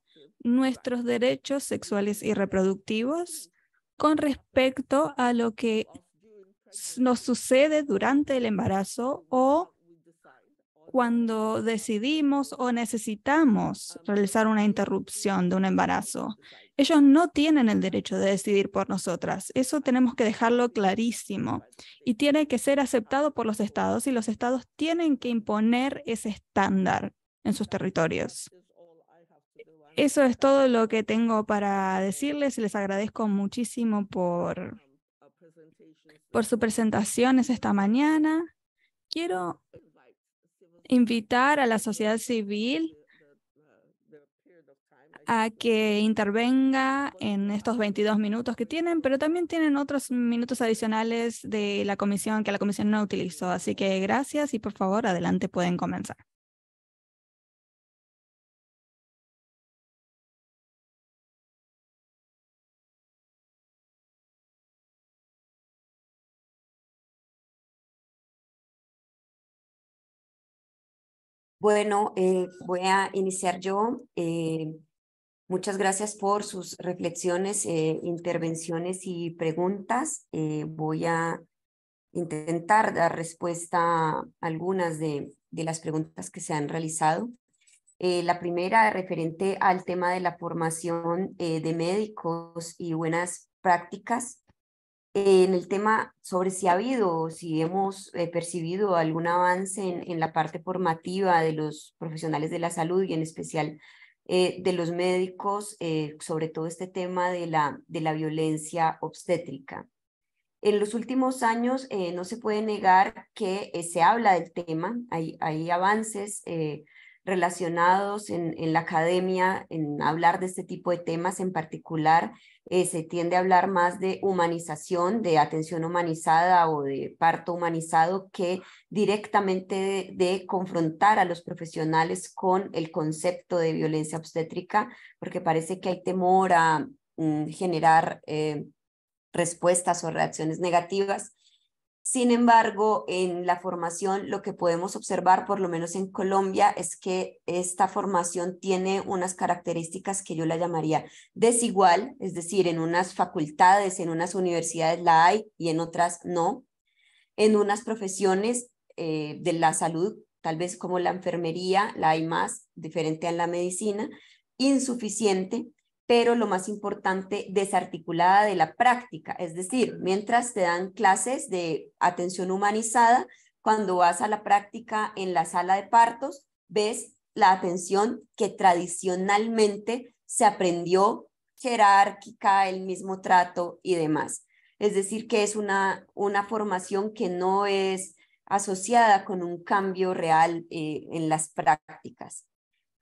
nuestros derechos sexuales y reproductivos con respecto a lo que nos sucede durante el embarazo o cuando decidimos o necesitamos realizar una interrupción de un embarazo. Ellos no tienen el derecho de decidir por nosotras. Eso tenemos que dejarlo clarísimo. Y tiene que ser aceptado por los estados y los estados tienen que imponer ese estándar en sus territorios. Eso es todo lo que tengo para decirles. Les agradezco muchísimo por, por su presentación esta mañana. Quiero invitar a la sociedad civil a que intervenga en estos 22 minutos que tienen, pero también tienen otros minutos adicionales de la comisión que la comisión no utilizó. Así que gracias y por favor, adelante pueden comenzar. Bueno, eh, voy a iniciar yo. Eh, muchas gracias por sus reflexiones, eh, intervenciones y preguntas. voy a intentar dar respuesta a algunas de, de las preguntas que se han realizado. la primera referente al tema de la formación de médicos y buenas prácticas en el tema sobre si ha habido o si hemos eh, percibido algún avance en, la parte formativa de los profesionales de la salud y en especial eh, de los médicos eh, sobre todo este tema de la, de la violencia obstétrica. En los últimos años no se puede negar que se habla del tema, hay, hay avances relacionados en, la academia en hablar de este tipo de temas en particular. Eh, se tiende a hablar más de humanización, de atención humanizada o de parto humanizado que directamente de, confrontar a los profesionales con el concepto de violencia obstétrica, porque parece que hay temor a mm, generar eh, respuestas o reacciones negativas sin embargo, en la formación lo que podemos observar, por lo menos en Colombia, es que esta formación tiene unas características que yo la llamaría desigual, es decir, en unas facultades, en unas universidades la hay y en otras no. En unas profesiones eh, de la salud, tal vez como la enfermería, la hay más, diferente a la medicina, insuficiente pero lo más importante, desarticulada de la práctica. Es decir, mientras te dan clases de atención humanizada, cuando vas a la práctica en la sala de partos, ves la atención que tradicionalmente se aprendió jerárquica, el mismo trato y demás. Es decir, que es una, una formación que no es asociada con un cambio real eh, en las prácticas.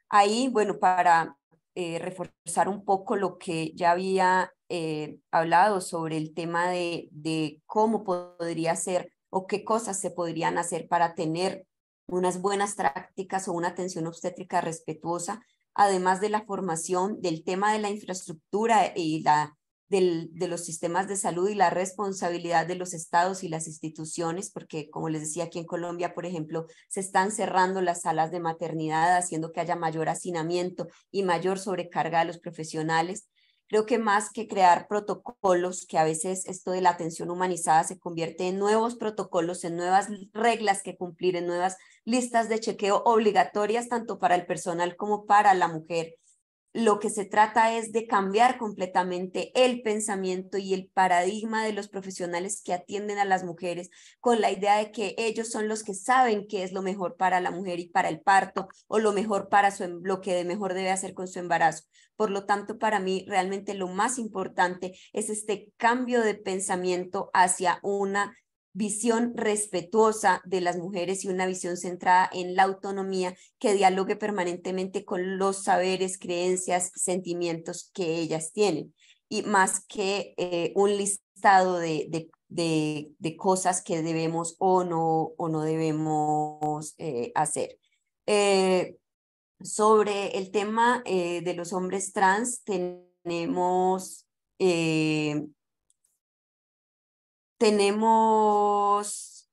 Ahí, bueno, para eh, reforzar un poco lo que ya había eh, hablado sobre el tema de, de cómo podría ser o qué cosas se podrían hacer para tener unas buenas prácticas o una atención obstétrica respetuosa, además de la formación del tema de la infraestructura y la de los sistemas de salud y la responsabilidad de los estados y las instituciones, porque como les decía aquí en Colombia, por ejemplo, se están cerrando las salas de maternidad, haciendo que haya mayor hacinamiento y mayor sobrecarga de los profesionales. Creo que más que crear protocolos, que a veces esto de la atención humanizada se convierte en nuevos protocolos, en nuevas reglas que cumplir, en nuevas listas de chequeo obligatorias, tanto para el personal como para la mujer lo que se trata es de cambiar completamente el pensamiento y el paradigma de los profesionales que atienden a las mujeres con la idea de que ellos son los que saben qué es lo mejor para la mujer y para el parto o lo mejor para su, em, lo que de mejor debe hacer con su embarazo. Por lo tanto, para mí realmente lo más importante es este cambio de pensamiento hacia una visión respetuosa de las mujeres y una visión centrada en la autonomía que dialogue permanentemente con los saberes, creencias, sentimientos que ellas tienen. Y más que eh, un listado de, de, cosas que debemos o no, o no debemos eh, hacer. Eh, sobre el tema de los hombres trans, tenemos tenemos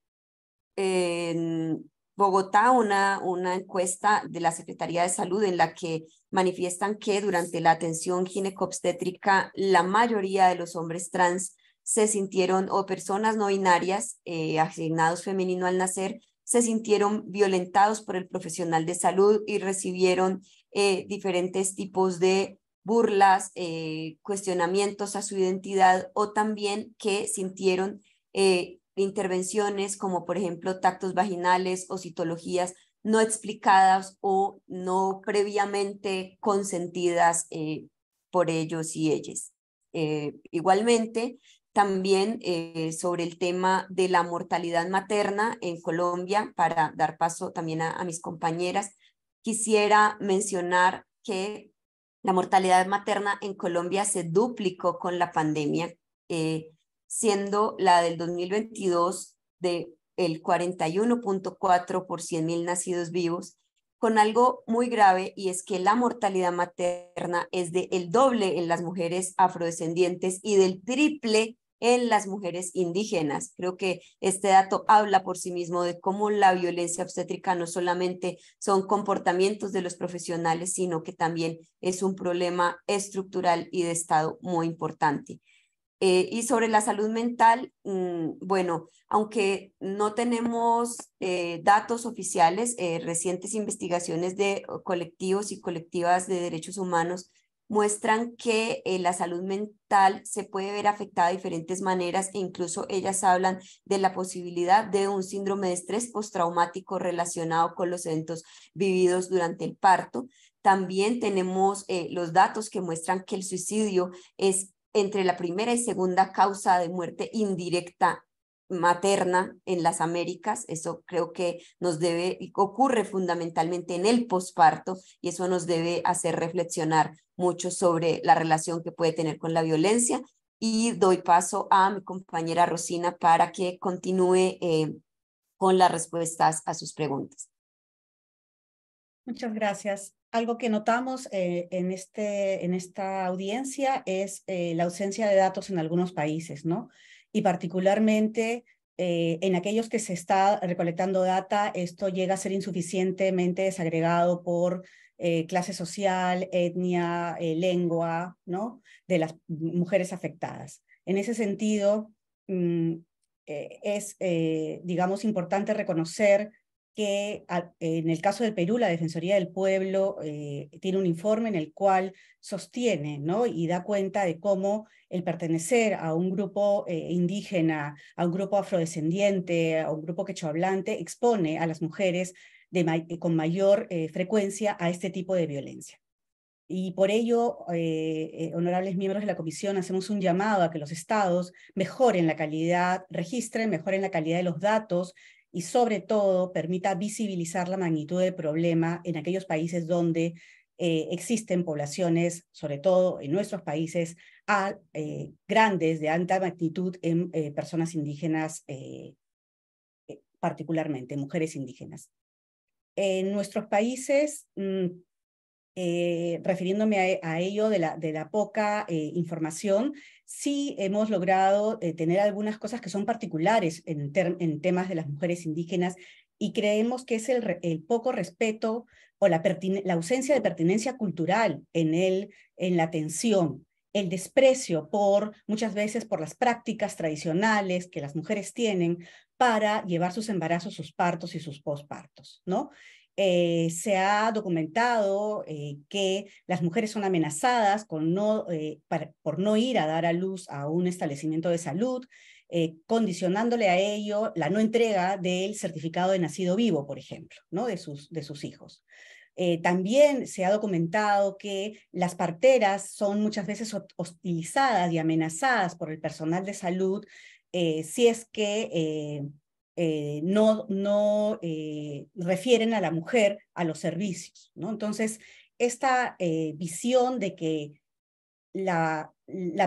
en Bogotá una, una encuesta de la Secretaría de Salud en la que manifiestan que durante la atención ginecobstétrica la mayoría de los hombres trans se sintieron, o personas no binarias eh, asignados femenino al nacer, se sintieron violentados por el profesional de salud y recibieron eh, diferentes tipos de burlas, eh, cuestionamientos a su identidad o también que sintieron eh, intervenciones como por ejemplo tactos vaginales o citologías no explicadas o no previamente consentidas eh, por ellos y ellas. igualmente, también sobre el tema de la mortalidad materna en Colombia, para dar paso también a mis compañeras, quisiera mencionar que la mortalidad materna en Colombia se duplicó con la pandemia, eh, siendo la del 2022 de el 41.4 por 100 mil nacidos vivos, con algo muy grave y es que la mortalidad materna es de el doble en las mujeres afrodescendientes y del triple en las mujeres indígenas. Creo que este dato habla por sí mismo de cómo la violencia obstétrica no solamente son comportamientos de los profesionales, sino que también es un problema estructural y de Estado muy importante. Eh, y sobre la salud mental, mm, bueno, aunque no tenemos eh, datos oficiales, eh, recientes investigaciones de colectivos y colectivas de derechos humanos muestran que eh, la salud mental se puede ver afectada de diferentes maneras e incluso ellas hablan de la posibilidad de un síndrome de estrés postraumático relacionado con los eventos vividos durante el parto. También tenemos eh, los datos que muestran que el suicidio es entre la primera y segunda causa de muerte indirecta materna en las Américas. Eso creo que nos debe, ocurre fundamentalmente en el posparto y eso nos debe hacer reflexionar mucho sobre la relación que puede tener con la violencia. Y doy paso a mi compañera Rosina para que continúe eh, con las respuestas a sus preguntas. Muchas gracias. Algo que notamos eh, en, este, en esta audiencia es eh, la ausencia de datos en algunos países, ¿no? Y particularmente eh, en aquellos que se está recolectando data, esto llega a ser insuficientemente desagregado por eh, clase social, etnia, eh, lengua, ¿no? De las mujeres afectadas. En ese sentido, mm, es, digamos, importante reconocer que en el caso del Perú, la Defensoría del Pueblo eh, tiene un informe en el cual sostiene ¿no? y da cuenta de cómo el pertenecer a un grupo eh, indígena, a un grupo afrodescendiente, a un grupo quechohablante, expone a las mujeres de con mayor eh, frecuencia a este tipo de violencia. Y por ello, honorables miembros de la comisión, hacemos un llamado a que los estados mejoren la calidad, registren, mejoren la calidad de los datos y sobre todo permita visibilizar la magnitud del problema en aquellos países donde eh, existen poblaciones, sobre todo en nuestros países, eh, grandes, de alta magnitud en eh, personas indígenas, particularmente mujeres indígenas. En nuestros países, mm, refiriéndome a, ello de la, poca información, sí hemos logrado tener algunas cosas que son particulares en, temas de las mujeres indígenas y creemos que es el, el poco respeto o la, la, ausencia de pertinencia cultural en, el, en la atención, el desprecio por muchas veces por las prácticas tradicionales que las mujeres tienen para llevar sus embarazos, sus partos y sus pospartos, ¿no? Eh, se ha documentado eh, que las mujeres son amenazadas eh, por no ir a dar a luz a un establecimiento de salud, condicionándole a ello la no entrega del certificado de nacido vivo, por ejemplo, de, sus, hijos. También se ha documentado que las parteras son muchas veces hostilizadas y amenazadas por el personal de salud si es que no, no refieren a la mujer a los servicios. ¿no? Entonces, esta visión de que la,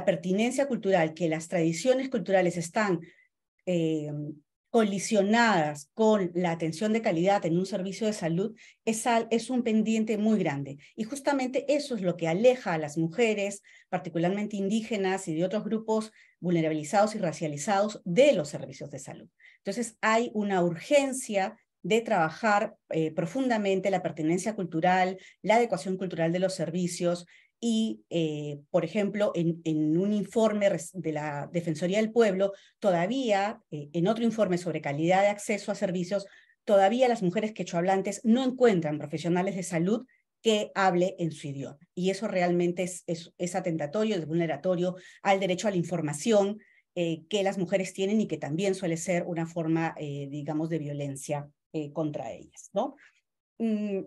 pertinencia cultural, que las tradiciones culturales están eh, colisionadas con la atención de calidad en un servicio de salud, es un pendiente muy grande. Y justamente eso es lo que aleja a las mujeres, particularmente indígenas y de otros grupos vulnerabilizados y racializados, de los servicios de salud. Entonces hay una urgencia de trabajar eh, profundamente la pertinencia cultural, la adecuación cultural de los servicios, y, eh, por ejemplo, en, en, un informe de la Defensoría del Pueblo, todavía, eh, en otro informe sobre calidad de acceso a servicios, todavía las mujeres quechohablantes no encuentran profesionales de salud que hable en su idioma. Y eso realmente es, es, atentatorio, es vulneratorio al derecho a la información eh, que las mujeres tienen y que también suele ser una forma, digamos, de violencia contra ellas. ¿no? Mm,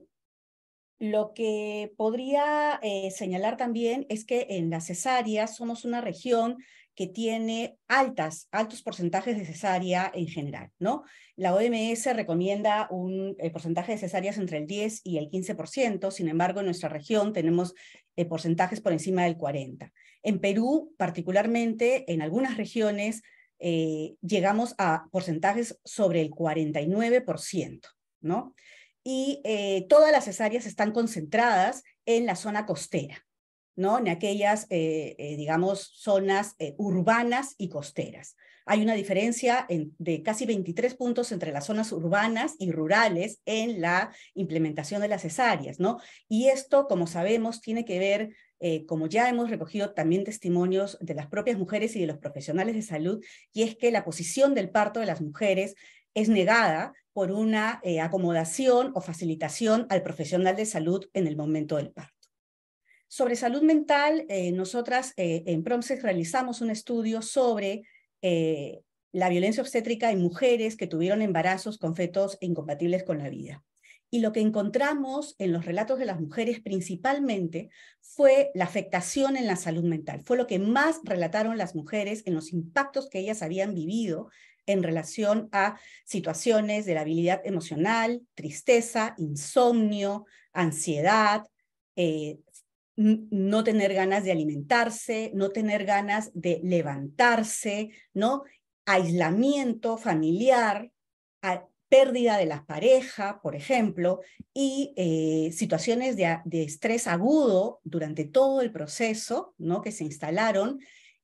lo que podría eh, señalar también es que en las cesáreas somos una región que tiene altas, altos porcentajes de cesárea en general, ¿no? La OMS recomienda un eh, porcentaje de cesáreas entre el 10 y el 15%, sin embargo, en nuestra región tenemos eh, porcentajes por encima del 40%. En Perú, particularmente, en algunas regiones, llegamos a porcentajes sobre el 49%, ¿no? y eh, todas las cesáreas están concentradas en la zona costera, ¿no? En aquellas, eh, eh, digamos, zonas urbanas y costeras. Hay una diferencia de casi 23 puntos entre las zonas urbanas y rurales en la implementación de las cesáreas, ¿no? Y esto, como sabemos, tiene que ver como ya hemos recogido también testimonios de las propias mujeres y de los profesionales de salud, y es que la posición del parto de las mujeres es negada por una eh, acomodación o facilitación al profesional de salud en el momento del parto. Sobre salud mental, eh, nosotras eh, en PROMSEX realizamos un estudio sobre la violencia obstétrica en mujeres que tuvieron embarazos con fetos incompatibles con la vida. Y lo que encontramos en los relatos de las mujeres principalmente fue la afectación en la salud mental. Fue lo que más relataron las mujeres en los impactos que ellas habían vivido en relación a situaciones de la habilidad emocional, tristeza, insomnio, ansiedad, eh, no tener ganas de alimentarse, no tener ganas de levantarse, ¿no? aislamiento familiar, pérdida de la pareja, por ejemplo, y eh, situaciones de, estrés agudo durante todo el proceso ¿no? que se instalaron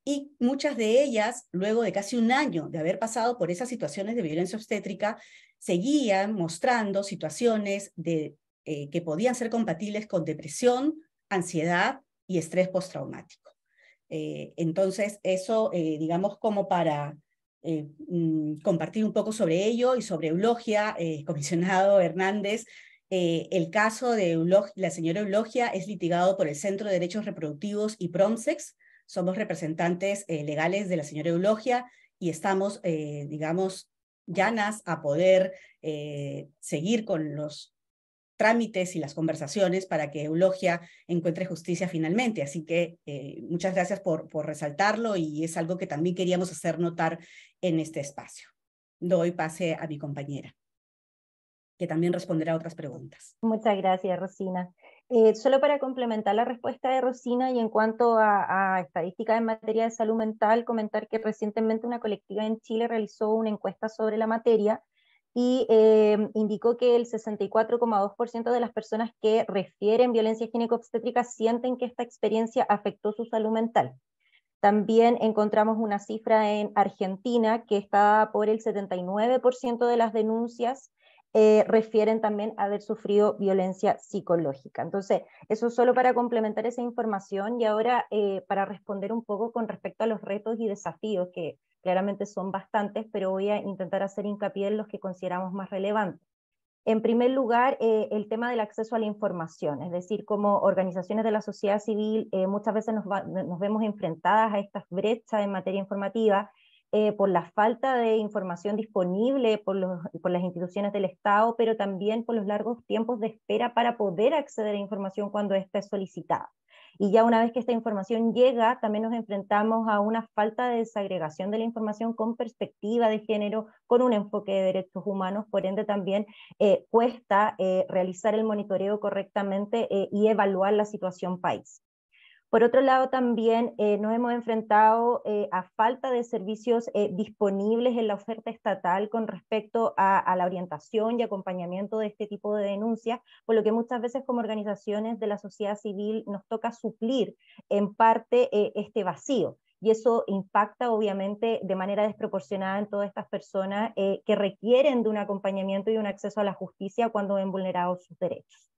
y muchas de ellas, luego de casi un año de haber pasado por esas situaciones de violencia obstétrica, seguían mostrando situaciones de, eh, que podían ser compatibles con depresión, ansiedad y estrés postraumático. Eh, entonces, eso, eh, digamos, como para mm, compartir un poco sobre ello y sobre Eulogia, comisionado Hernández, el caso de la señora Eulogia es litigado por el Centro de Derechos Reproductivos y PROMSEX, somos representantes eh, legales de la señora Eulogia y estamos, eh, digamos, llanas a poder eh, seguir con los trámites y las conversaciones para que Eulogia encuentre justicia finalmente. Así que muchas gracias por, por resaltarlo y es algo que también queríamos hacer notar en este espacio. doy pase a mi compañera, que también responderá a otras preguntas. Muchas gracias, Rosina. Eh, solo para complementar la respuesta de Rosina y en cuanto a, a estadísticas en materia de salud mental, comentar que recientemente una colectiva en Chile realizó una encuesta sobre la materia y eh, indicó que el 64,2% de las personas que refieren violencia ginecobstétrica sienten que esta experiencia afectó su salud mental. También encontramos una cifra en Argentina que está por el 79% de las denuncias eh, refieren también haber sufrido violencia psicológica. Entonces, eso solo para complementar esa información y ahora eh, para responder un poco con respecto a los retos y desafíos, que claramente son bastantes, pero voy a intentar hacer hincapié en los que consideramos más relevantes. En primer lugar, eh, el tema del acceso a la información, es decir, como organizaciones de la sociedad civil muchas veces nos, nos, vemos enfrentadas a estas brechas en materia informativa eh, por la falta de información disponible por, por, las instituciones del Estado, pero también por los largos tiempos de espera para poder acceder a información cuando ésta es solicitada. Y ya una vez que esta información llega, también nos enfrentamos a una falta de desagregación de la información con perspectiva de género, con un enfoque de derechos humanos, por ende también eh, cuesta eh, realizar el monitoreo correctamente y evaluar la situación país. Por otro lado, también eh, nos hemos enfrentado eh, a falta de servicios eh, disponibles en la oferta estatal con respecto a, la orientación y acompañamiento de este tipo de denuncias, por lo que muchas veces como organizaciones de la sociedad civil nos toca suplir en parte este vacío. Y eso impacta obviamente de manera desproporcionada en todas estas personas que requieren de un acompañamiento y un acceso a la justicia cuando ven vulnerados sus derechos.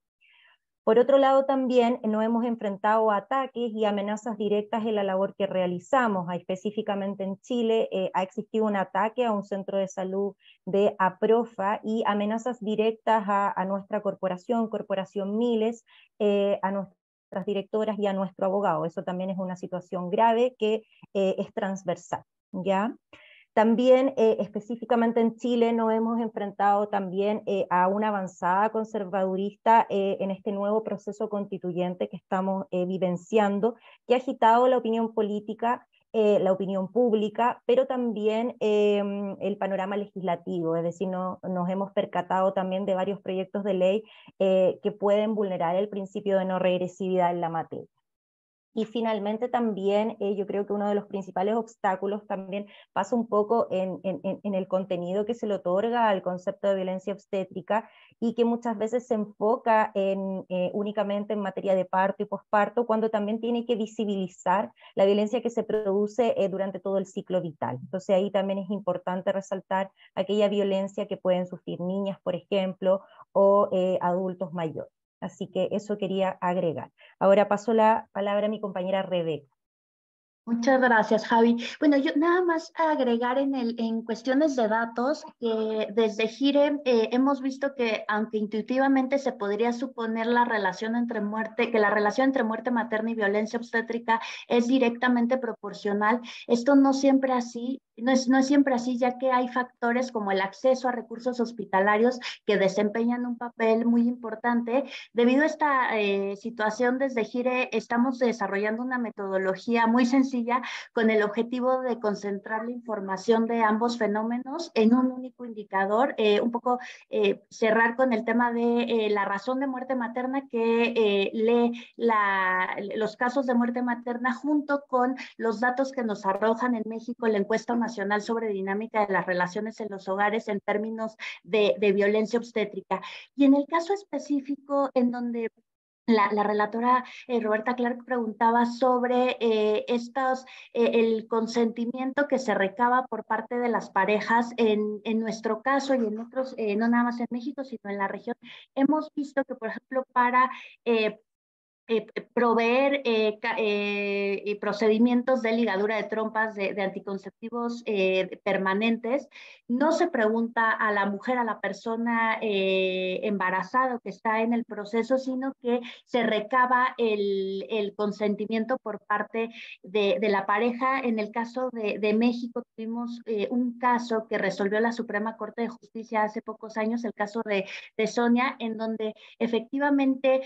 Por otro lado, también nos hemos enfrentado ataques y amenazas directas en la labor que realizamos. Específicamente en Chile eh, ha existido un ataque a un centro de salud de APROFA y amenazas directas a, nuestra corporación, Corporación Miles, eh, a nuestras directoras y a nuestro abogado. Eso también es una situación grave que eh, es transversal. ¿ya? También eh, específicamente en Chile nos hemos enfrentado también eh, a una avanzada conservadurista eh, en este nuevo proceso constituyente que estamos vivenciando, que ha agitado la opinión política, la opinión pública, pero también em, el panorama legislativo, es decir, no, nos hemos percatado también de varios proyectos de ley que pueden vulnerar el principio de no regresividad en la materia. Y finalmente también eh, yo creo que uno de los principales obstáculos también pasa un poco en, el contenido que se le otorga al concepto de violencia obstétrica y que muchas veces se enfoca en, eh, únicamente en materia de parto y posparto, cuando también tiene que visibilizar la violencia que se produce eh, durante todo el ciclo vital. Entonces ahí también es importante resaltar aquella violencia que pueden sufrir niñas, por ejemplo, o adultos mayores. Así que eso quería agregar. Ahora paso la palabra a mi compañera Rebeca. Muchas gracias, Javi. Bueno, yo nada más agregar en, el, en cuestiones de datos que desde Gire eh, hemos visto que aunque intuitivamente se podría suponer la relación entre muerte, que la relación entre muerte materna y violencia obstétrica es directamente proporcional, esto no siempre así no es, no es siempre así, ya que hay factores como el acceso a recursos hospitalarios que desempeñan un papel muy importante. Debido a esta eh, situación, desde Gire estamos desarrollando una metodología muy sencilla con el objetivo de concentrar la información de ambos fenómenos en un único indicador, eh, un poco eh, cerrar con el tema de la razón de muerte materna que lee la, los casos de muerte materna junto con los datos que nos arrojan en México la encuesta Nacional sobre Dinámica de las Relaciones en los Hogares en términos de, violencia obstétrica. Y en el caso específico en donde la, relatora eh, Roberta Clark preguntaba sobre eh, estos, eh, el consentimiento que se recaba por parte de las parejas en, en nuestro caso y en otros, no nada más en México, sino en la región. Hemos visto que, por ejemplo, para eh, proveer eh, eh, procedimientos de ligadura de trompas de, anticonceptivos permanentes. No se pregunta a la mujer, a la persona embarazada que está en el proceso, sino que se recaba el, consentimiento por parte de, la pareja. En el caso de, México tuvimos un caso que resolvió la Suprema Corte de Justicia hace pocos años, el caso de, Sonia, en donde efectivamente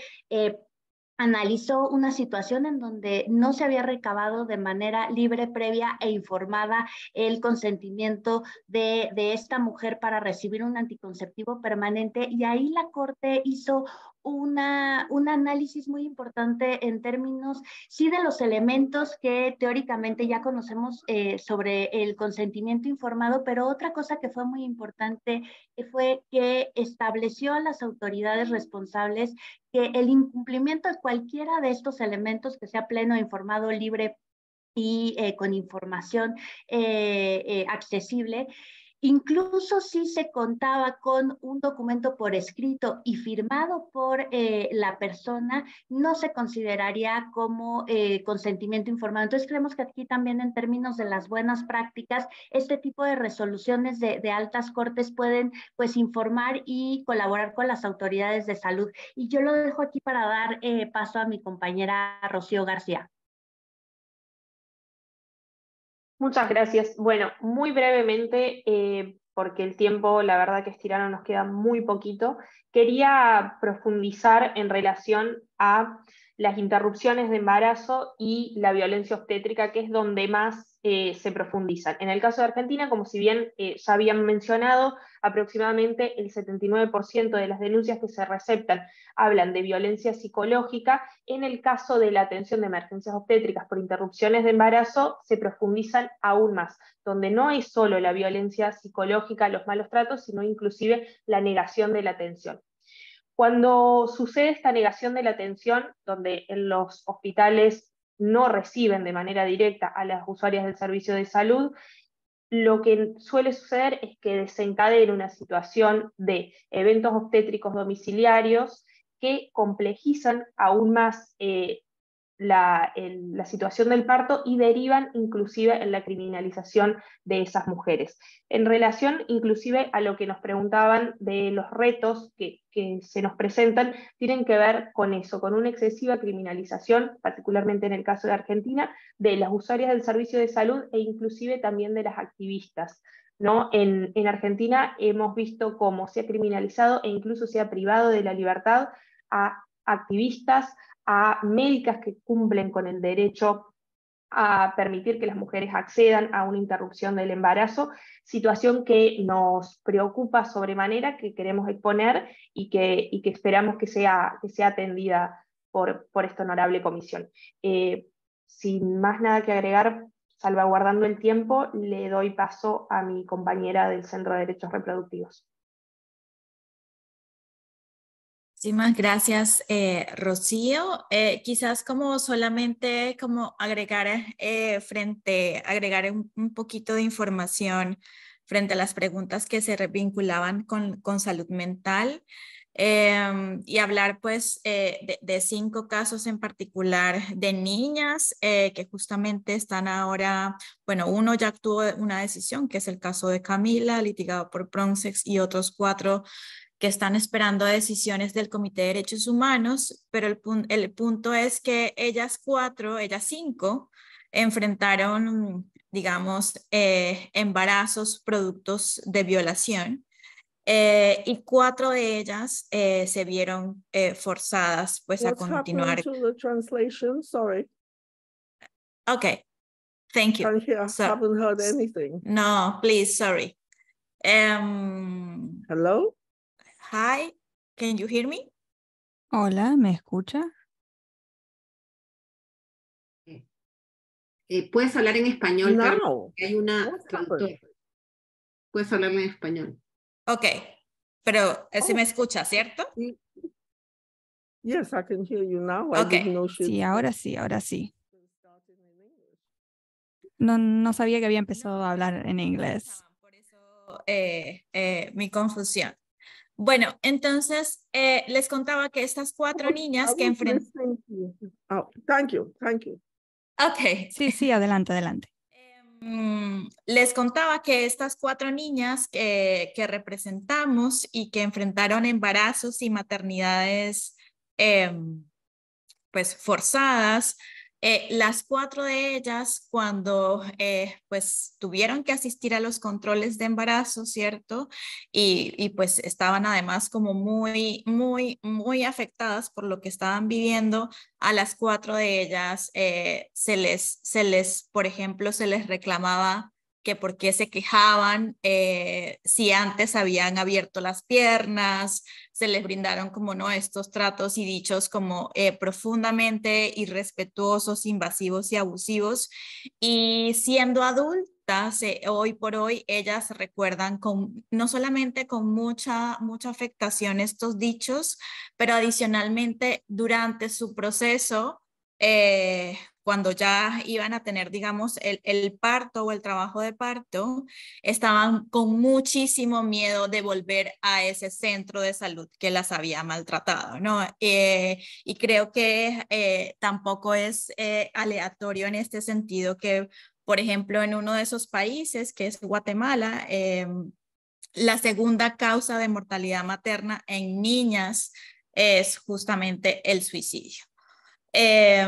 analizó una situación en donde no se había recabado de manera libre, previa e informada el consentimiento de, de, esta mujer para recibir un anticonceptivo permanente. Y ahí la Corte hizo una, un análisis muy importante en términos, sí, de los elementos que teóricamente ya conocemos eh, sobre el consentimiento informado, pero otra cosa que fue muy importante fue que estableció a las autoridades responsables que el incumplimiento de cualquiera de estos elementos, que sea pleno, informado, libre y eh, con información eh, accesible, Incluso si se contaba con un documento por escrito y firmado por eh, la persona, no se consideraría como eh, consentimiento informado. Entonces creemos que aquí también en términos de las buenas prácticas, este tipo de resoluciones de, altas cortes pueden pues informar y colaborar con las autoridades de salud. Y yo lo dejo aquí para dar eh, paso a mi compañera Rocío García. Muchas gracias. Bueno, muy brevemente, eh, porque el tiempo, la verdad que estirano nos queda muy poquito, quería profundizar en relación a las interrupciones de embarazo y la violencia obstétrica, que es donde más eh, se profundizan. En el caso de Argentina, como si bien eh, ya habían mencionado, aproximadamente el 79% de las denuncias que se receptan hablan de violencia psicológica. En el caso de la atención de emergencias obstétricas por interrupciones de embarazo, se profundizan aún más, donde no es solo la violencia psicológica, los malos tratos, sino inclusive la negación de la atención. Cuando sucede esta negación de la atención, donde en los hospitales no reciben de manera directa a las usuarias del servicio de salud, lo que suele suceder es que desencadena una situación de eventos obstétricos domiciliarios que complejizan aún más eh, la, situación del parto y derivan inclusive en la criminalización de esas mujeres. En relación inclusive a lo que nos preguntaban de los retos que, se nos presentan, tienen que ver con eso, con una excesiva criminalización, particularmente en el caso de Argentina, de las usuarias del servicio de salud e inclusive también de las activistas. ¿No? En, en, Argentina hemos visto cómo se ha criminalizado e incluso se ha privado de la libertad a activistas, a médicas que cumplen con el derecho a permitir que las mujeres accedan a una interrupción del embarazo, situación que nos preocupa sobremanera, que queremos exponer y que, y que esperamos que sea, que sea atendida por, por esta honorable comisión. Eh, sin más nada que agregar, salvaguardando el tiempo, le doy paso a mi compañera del Centro de Derechos Reproductivos. Muchísimas gracias, eh, Rocío. Eh, quizás como solamente como agregar eh, frente, agregar un, poquito de información frente a las preguntas que se vinculaban con, con salud mental em, y hablar pues de, de, cinco casos en particular de niñas que justamente están ahora, bueno, uno ya tuvo una decisión, que es el caso de Camila, litigado por Bronsex y otros cuatro que están esperando decisiones del Comité de Derechos Humanos, pero el, el punto es que ellas cuatro, ellas cinco, enfrentaron, digamos, eh, embarazos productos de violación. Eh, y cuatro de ellas eh, se vieron forzadas pues a continuar. To translation? Sorry. Okay, thank you. I haven't heard anything. No, please, sorry. Um, Hello? Hi, can you hear me? Hola, ¿me escucha? Eh, Puedes hablar en español, no. hay una Puedes hablar en español. Ok, pero eh, se oh. me escucha, ¿cierto? Yes, I can hear you now. Okay. Sí, ahora sí, ahora sí. No, no sabía que había empezado a hablar en inglés. Por eso eh, mi confusión. Bueno, entonces eh, les contaba que estas cuatro oh, niñas que enfrentan... Oh, thank you, thank you. Ok. Sí, sí, adelante, adelante. Em, les contaba que estas cuatro niñas que, que, representamos y que enfrentaron embarazos y maternidades em, pues forzadas, Eh, las cuatro de ellas, cuando eh, pues tuvieron que asistir a los controles de embarazo, ¿cierto? Y, y, pues estaban además como muy, muy, muy afectadas por lo que estaban viviendo, a las cuatro de ellas eh, se, les, se les, por ejemplo, se les reclamaba que por qué se quejaban, eh, si antes habían abierto las piernas, se les brindaron como no estos tratos y dichos como eh, profundamente irrespetuosos, invasivos y abusivos. Y siendo adultas, eh, hoy por hoy, ellas recuerdan con, no solamente con mucha, mucha afectación estos dichos, pero adicionalmente durante su proceso, eh, cuando ya iban a tener, digamos, el, el, parto o el trabajo de parto, estaban con muchísimo miedo de volver a ese centro de salud que las había maltratado, ¿no? Eh, y creo que eh, tampoco es eh, aleatorio en este sentido que, por ejemplo, en uno de esos países, que es Guatemala, em, la segunda causa de mortalidad materna en niñas es justamente el suicidio. Eh,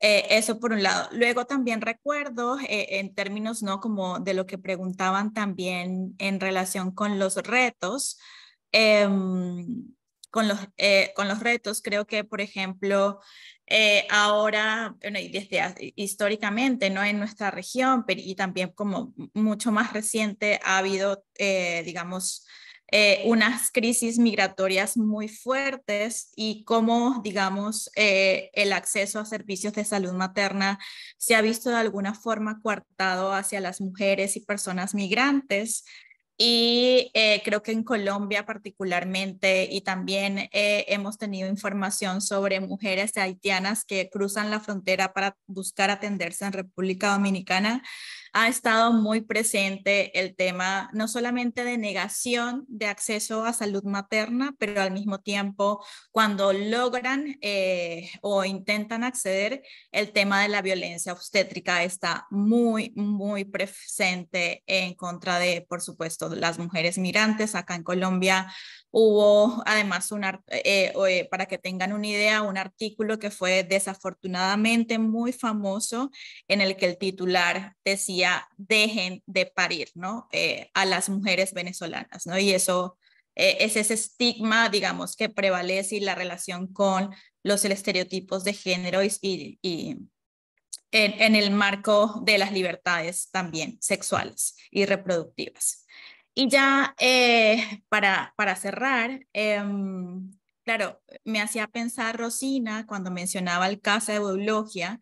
eh, eso por un lado. Luego también recuerdo eh, en términos, ¿no? Como de lo que preguntaban también en relación con los retos. Em, con, los, eh, con los retos, creo que, por ejemplo, ahora, bueno, desde históricamente, ¿no? En nuestra región, pero y también como mucho más reciente ha habido, digamos, eh, unas crisis migratorias muy fuertes y cómo, digamos, eh, el acceso a servicios de salud materna se ha visto de alguna forma coartado hacia las mujeres y personas migrantes. Y eh, creo que en Colombia particularmente, y también hemos tenido información sobre mujeres haitianas que cruzan la frontera para buscar atenderse en República Dominicana, ha estado muy presente el tema no solamente de negación de acceso a salud materna, pero al mismo tiempo cuando logran eh, o intentan acceder, el tema de la violencia obstétrica está muy, muy presente en contra de, por supuesto, las mujeres migrantes. Acá en Colombia Hubo además, un, eh, eh, para que tengan una idea, un artículo que fue desafortunadamente muy famoso en el que el titular decía, dejen de parir, ¿no? Eh, a las mujeres venezolanas, ¿no? Y eso es ese estigma, digamos, que prevalece y la relación con los estereotipos de género y, en, el marco de las libertades también sexuales y reproductivas. Y ya eh, para, para cerrar, em, claro, me hacía pensar Rosina cuando mencionaba el caso de Eulogia,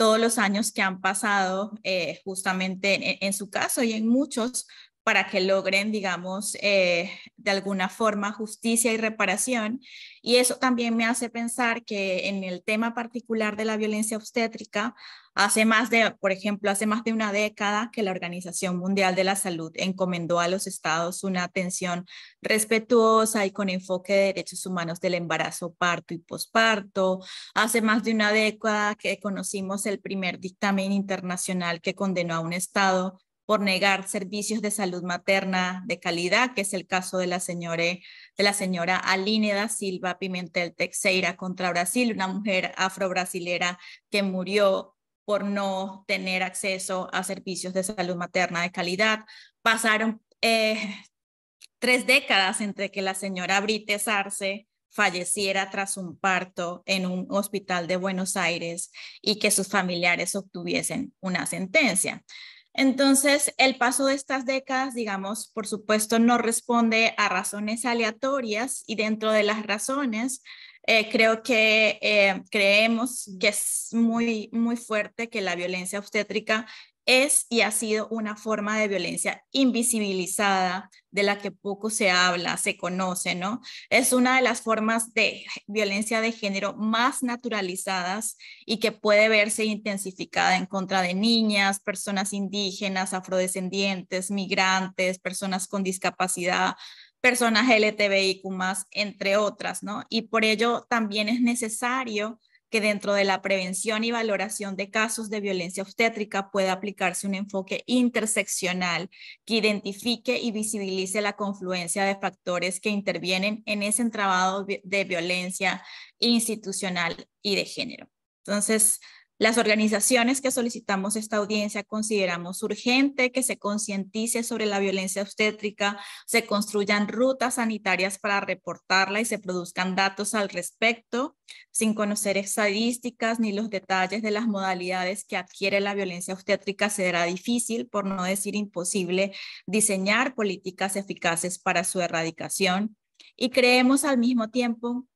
todos los años que han pasado eh, justamente en, su caso y en muchos para que logren, digamos, eh, de alguna forma justicia y reparación. Y eso también me hace pensar que en el tema particular de la violencia obstétrica, hace más de, por ejemplo, hace más de una década que la Organización Mundial de la Salud encomendó a los estados una atención respetuosa y con enfoque de derechos humanos del embarazo, parto y posparto. Hace más de una década que conocimos el primer dictamen internacional que condenó a un estado por negar servicios de salud materna de calidad, que es el caso de la señora, de la señora Aline Silva Pimentel Texeira contra Brasil, una mujer afro-brasilera que murió por no tener acceso a servicios de salud materna de calidad. Pasaron eh, tres décadas entre que la señora Brite Sarce falleciera tras un parto en un hospital de Buenos Aires y que sus familiares obtuviesen una sentencia. Entonces, el paso de estas décadas, digamos, por supuesto, no responde a razones aleatorias y dentro de las razones, eh, creo que eh, creemos que es muy, muy fuerte que la violencia obstétrica es y ha sido una forma de violencia invisibilizada de la que poco se habla, se conoce, ¿no? Es una de las formas de violencia de género más naturalizadas y que puede verse intensificada en contra de niñas, personas indígenas, afrodescendientes, migrantes, personas con discapacidad, personas LTBIQ entre otras, ¿no? Y por ello también es necesario que dentro de la prevención y valoración de casos de violencia obstétrica pueda aplicarse un enfoque interseccional que identifique y visibilice la confluencia de factores que intervienen en ese entramado de violencia institucional y de género. Entonces, las organizaciones que solicitamos esta audiencia consideramos urgente que se concientice sobre la violencia obstétrica, se construyan rutas sanitarias para reportarla y se produzcan datos al respecto, sin conocer estadísticas ni los detalles de las modalidades que adquiere la violencia obstétrica, será difícil, por no decir imposible, diseñar políticas eficaces para su erradicación. Y creemos al mismo tiempo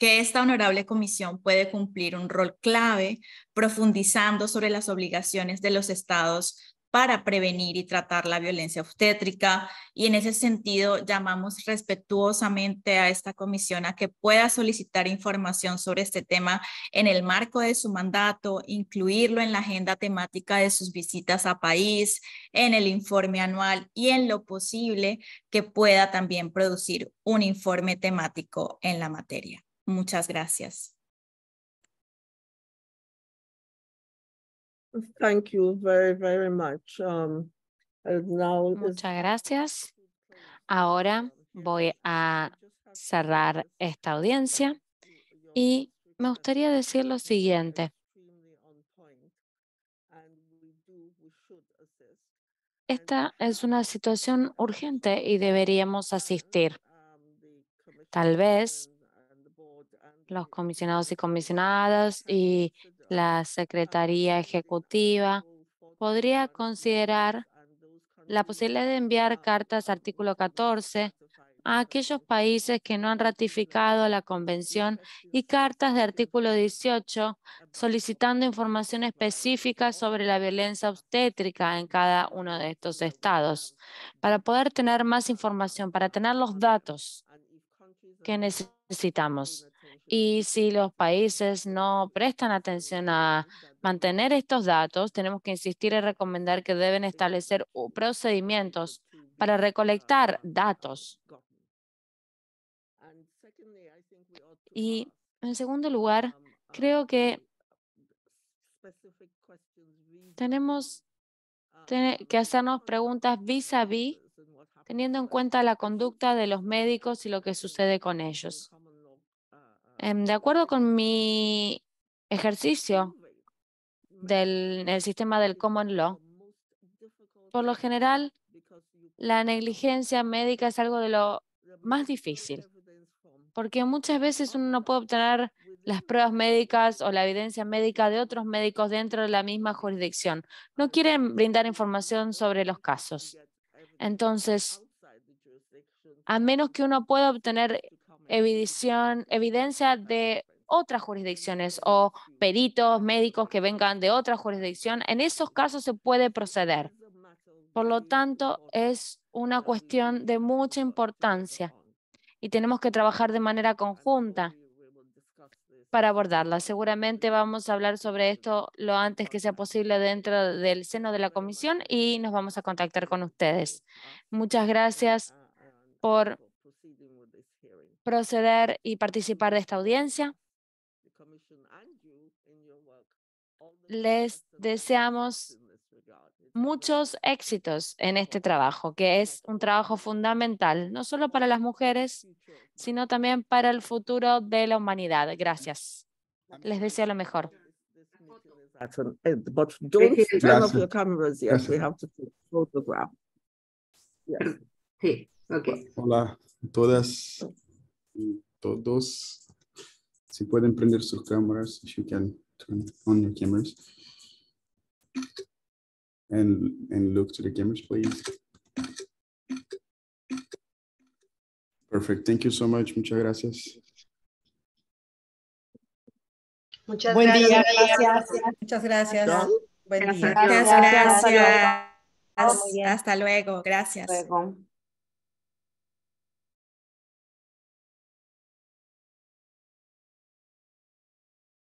que esta honorable comisión puede cumplir un rol clave profundizando sobre las obligaciones de los estados para prevenir y tratar la violencia obstétrica y en ese sentido llamamos respetuosamente a esta comisión a que pueda solicitar información sobre este tema en el marco de su mandato, incluirlo en la agenda temática de sus visitas a país, en el informe anual y en lo posible que pueda también producir un informe temático en la materia. Muchas gracias. Thank you very, very much. Um, Muchas gracias. Ahora voy a cerrar esta audiencia y me gustaría decir lo siguiente. Esta es una situación urgente y deberíamos asistir. Tal vez los comisionados y comisionadas y la Secretaría Ejecutiva podría considerar la posibilidad de enviar cartas artículo 14 a aquellos países que no han ratificado la convención y cartas de artículo 18 solicitando información específica sobre la violencia obstétrica en cada uno de estos estados para poder tener más información, para tener los datos que necesitamos. Y si los países no prestan atención a mantener estos datos, tenemos que insistir y recomendar que deben establecer procedimientos para recolectar datos. Y en segundo lugar, creo que tenemos que hacernos preguntas vis a vis, teniendo en cuenta la conducta de los médicos y lo que sucede con ellos. Em, de acuerdo con mi ejercicio del el sistema del common law, por lo general, la negligencia médica es algo de lo más difícil, porque muchas veces uno no puede obtener las pruebas médicas o la evidencia médica de otros médicos dentro de la misma jurisdicción. No quieren brindar información sobre los casos. Entonces, a menos que uno pueda obtener evidencia de otras jurisdicciones o peritos médicos que vengan de otra jurisdicción, en esos casos se puede proceder. Por lo tanto, es una cuestión de mucha importancia y tenemos que trabajar de manera conjunta para abordarla. Seguramente vamos a hablar sobre esto lo antes que sea posible dentro del seno de la comisión y nos vamos a contactar con ustedes. Muchas gracias por proceder y participar de esta audiencia. Les deseamos muchos éxitos en este trabajo, que es un trabajo fundamental, no solo para las mujeres, sino también para el futuro de la humanidad. Gracias. Les deseo lo mejor. Hola a todas todos. Si pueden prender sus cámaras, if you can turn on your cameras. And, and look to the cameras, please. Perfect. Thank you so much. Muchas gracias. Muchas Buen gracias. Día, gracias. Muchas gracias. Buen día. Gracias, gracias. Hasta luego. Gracias. Hasta luego.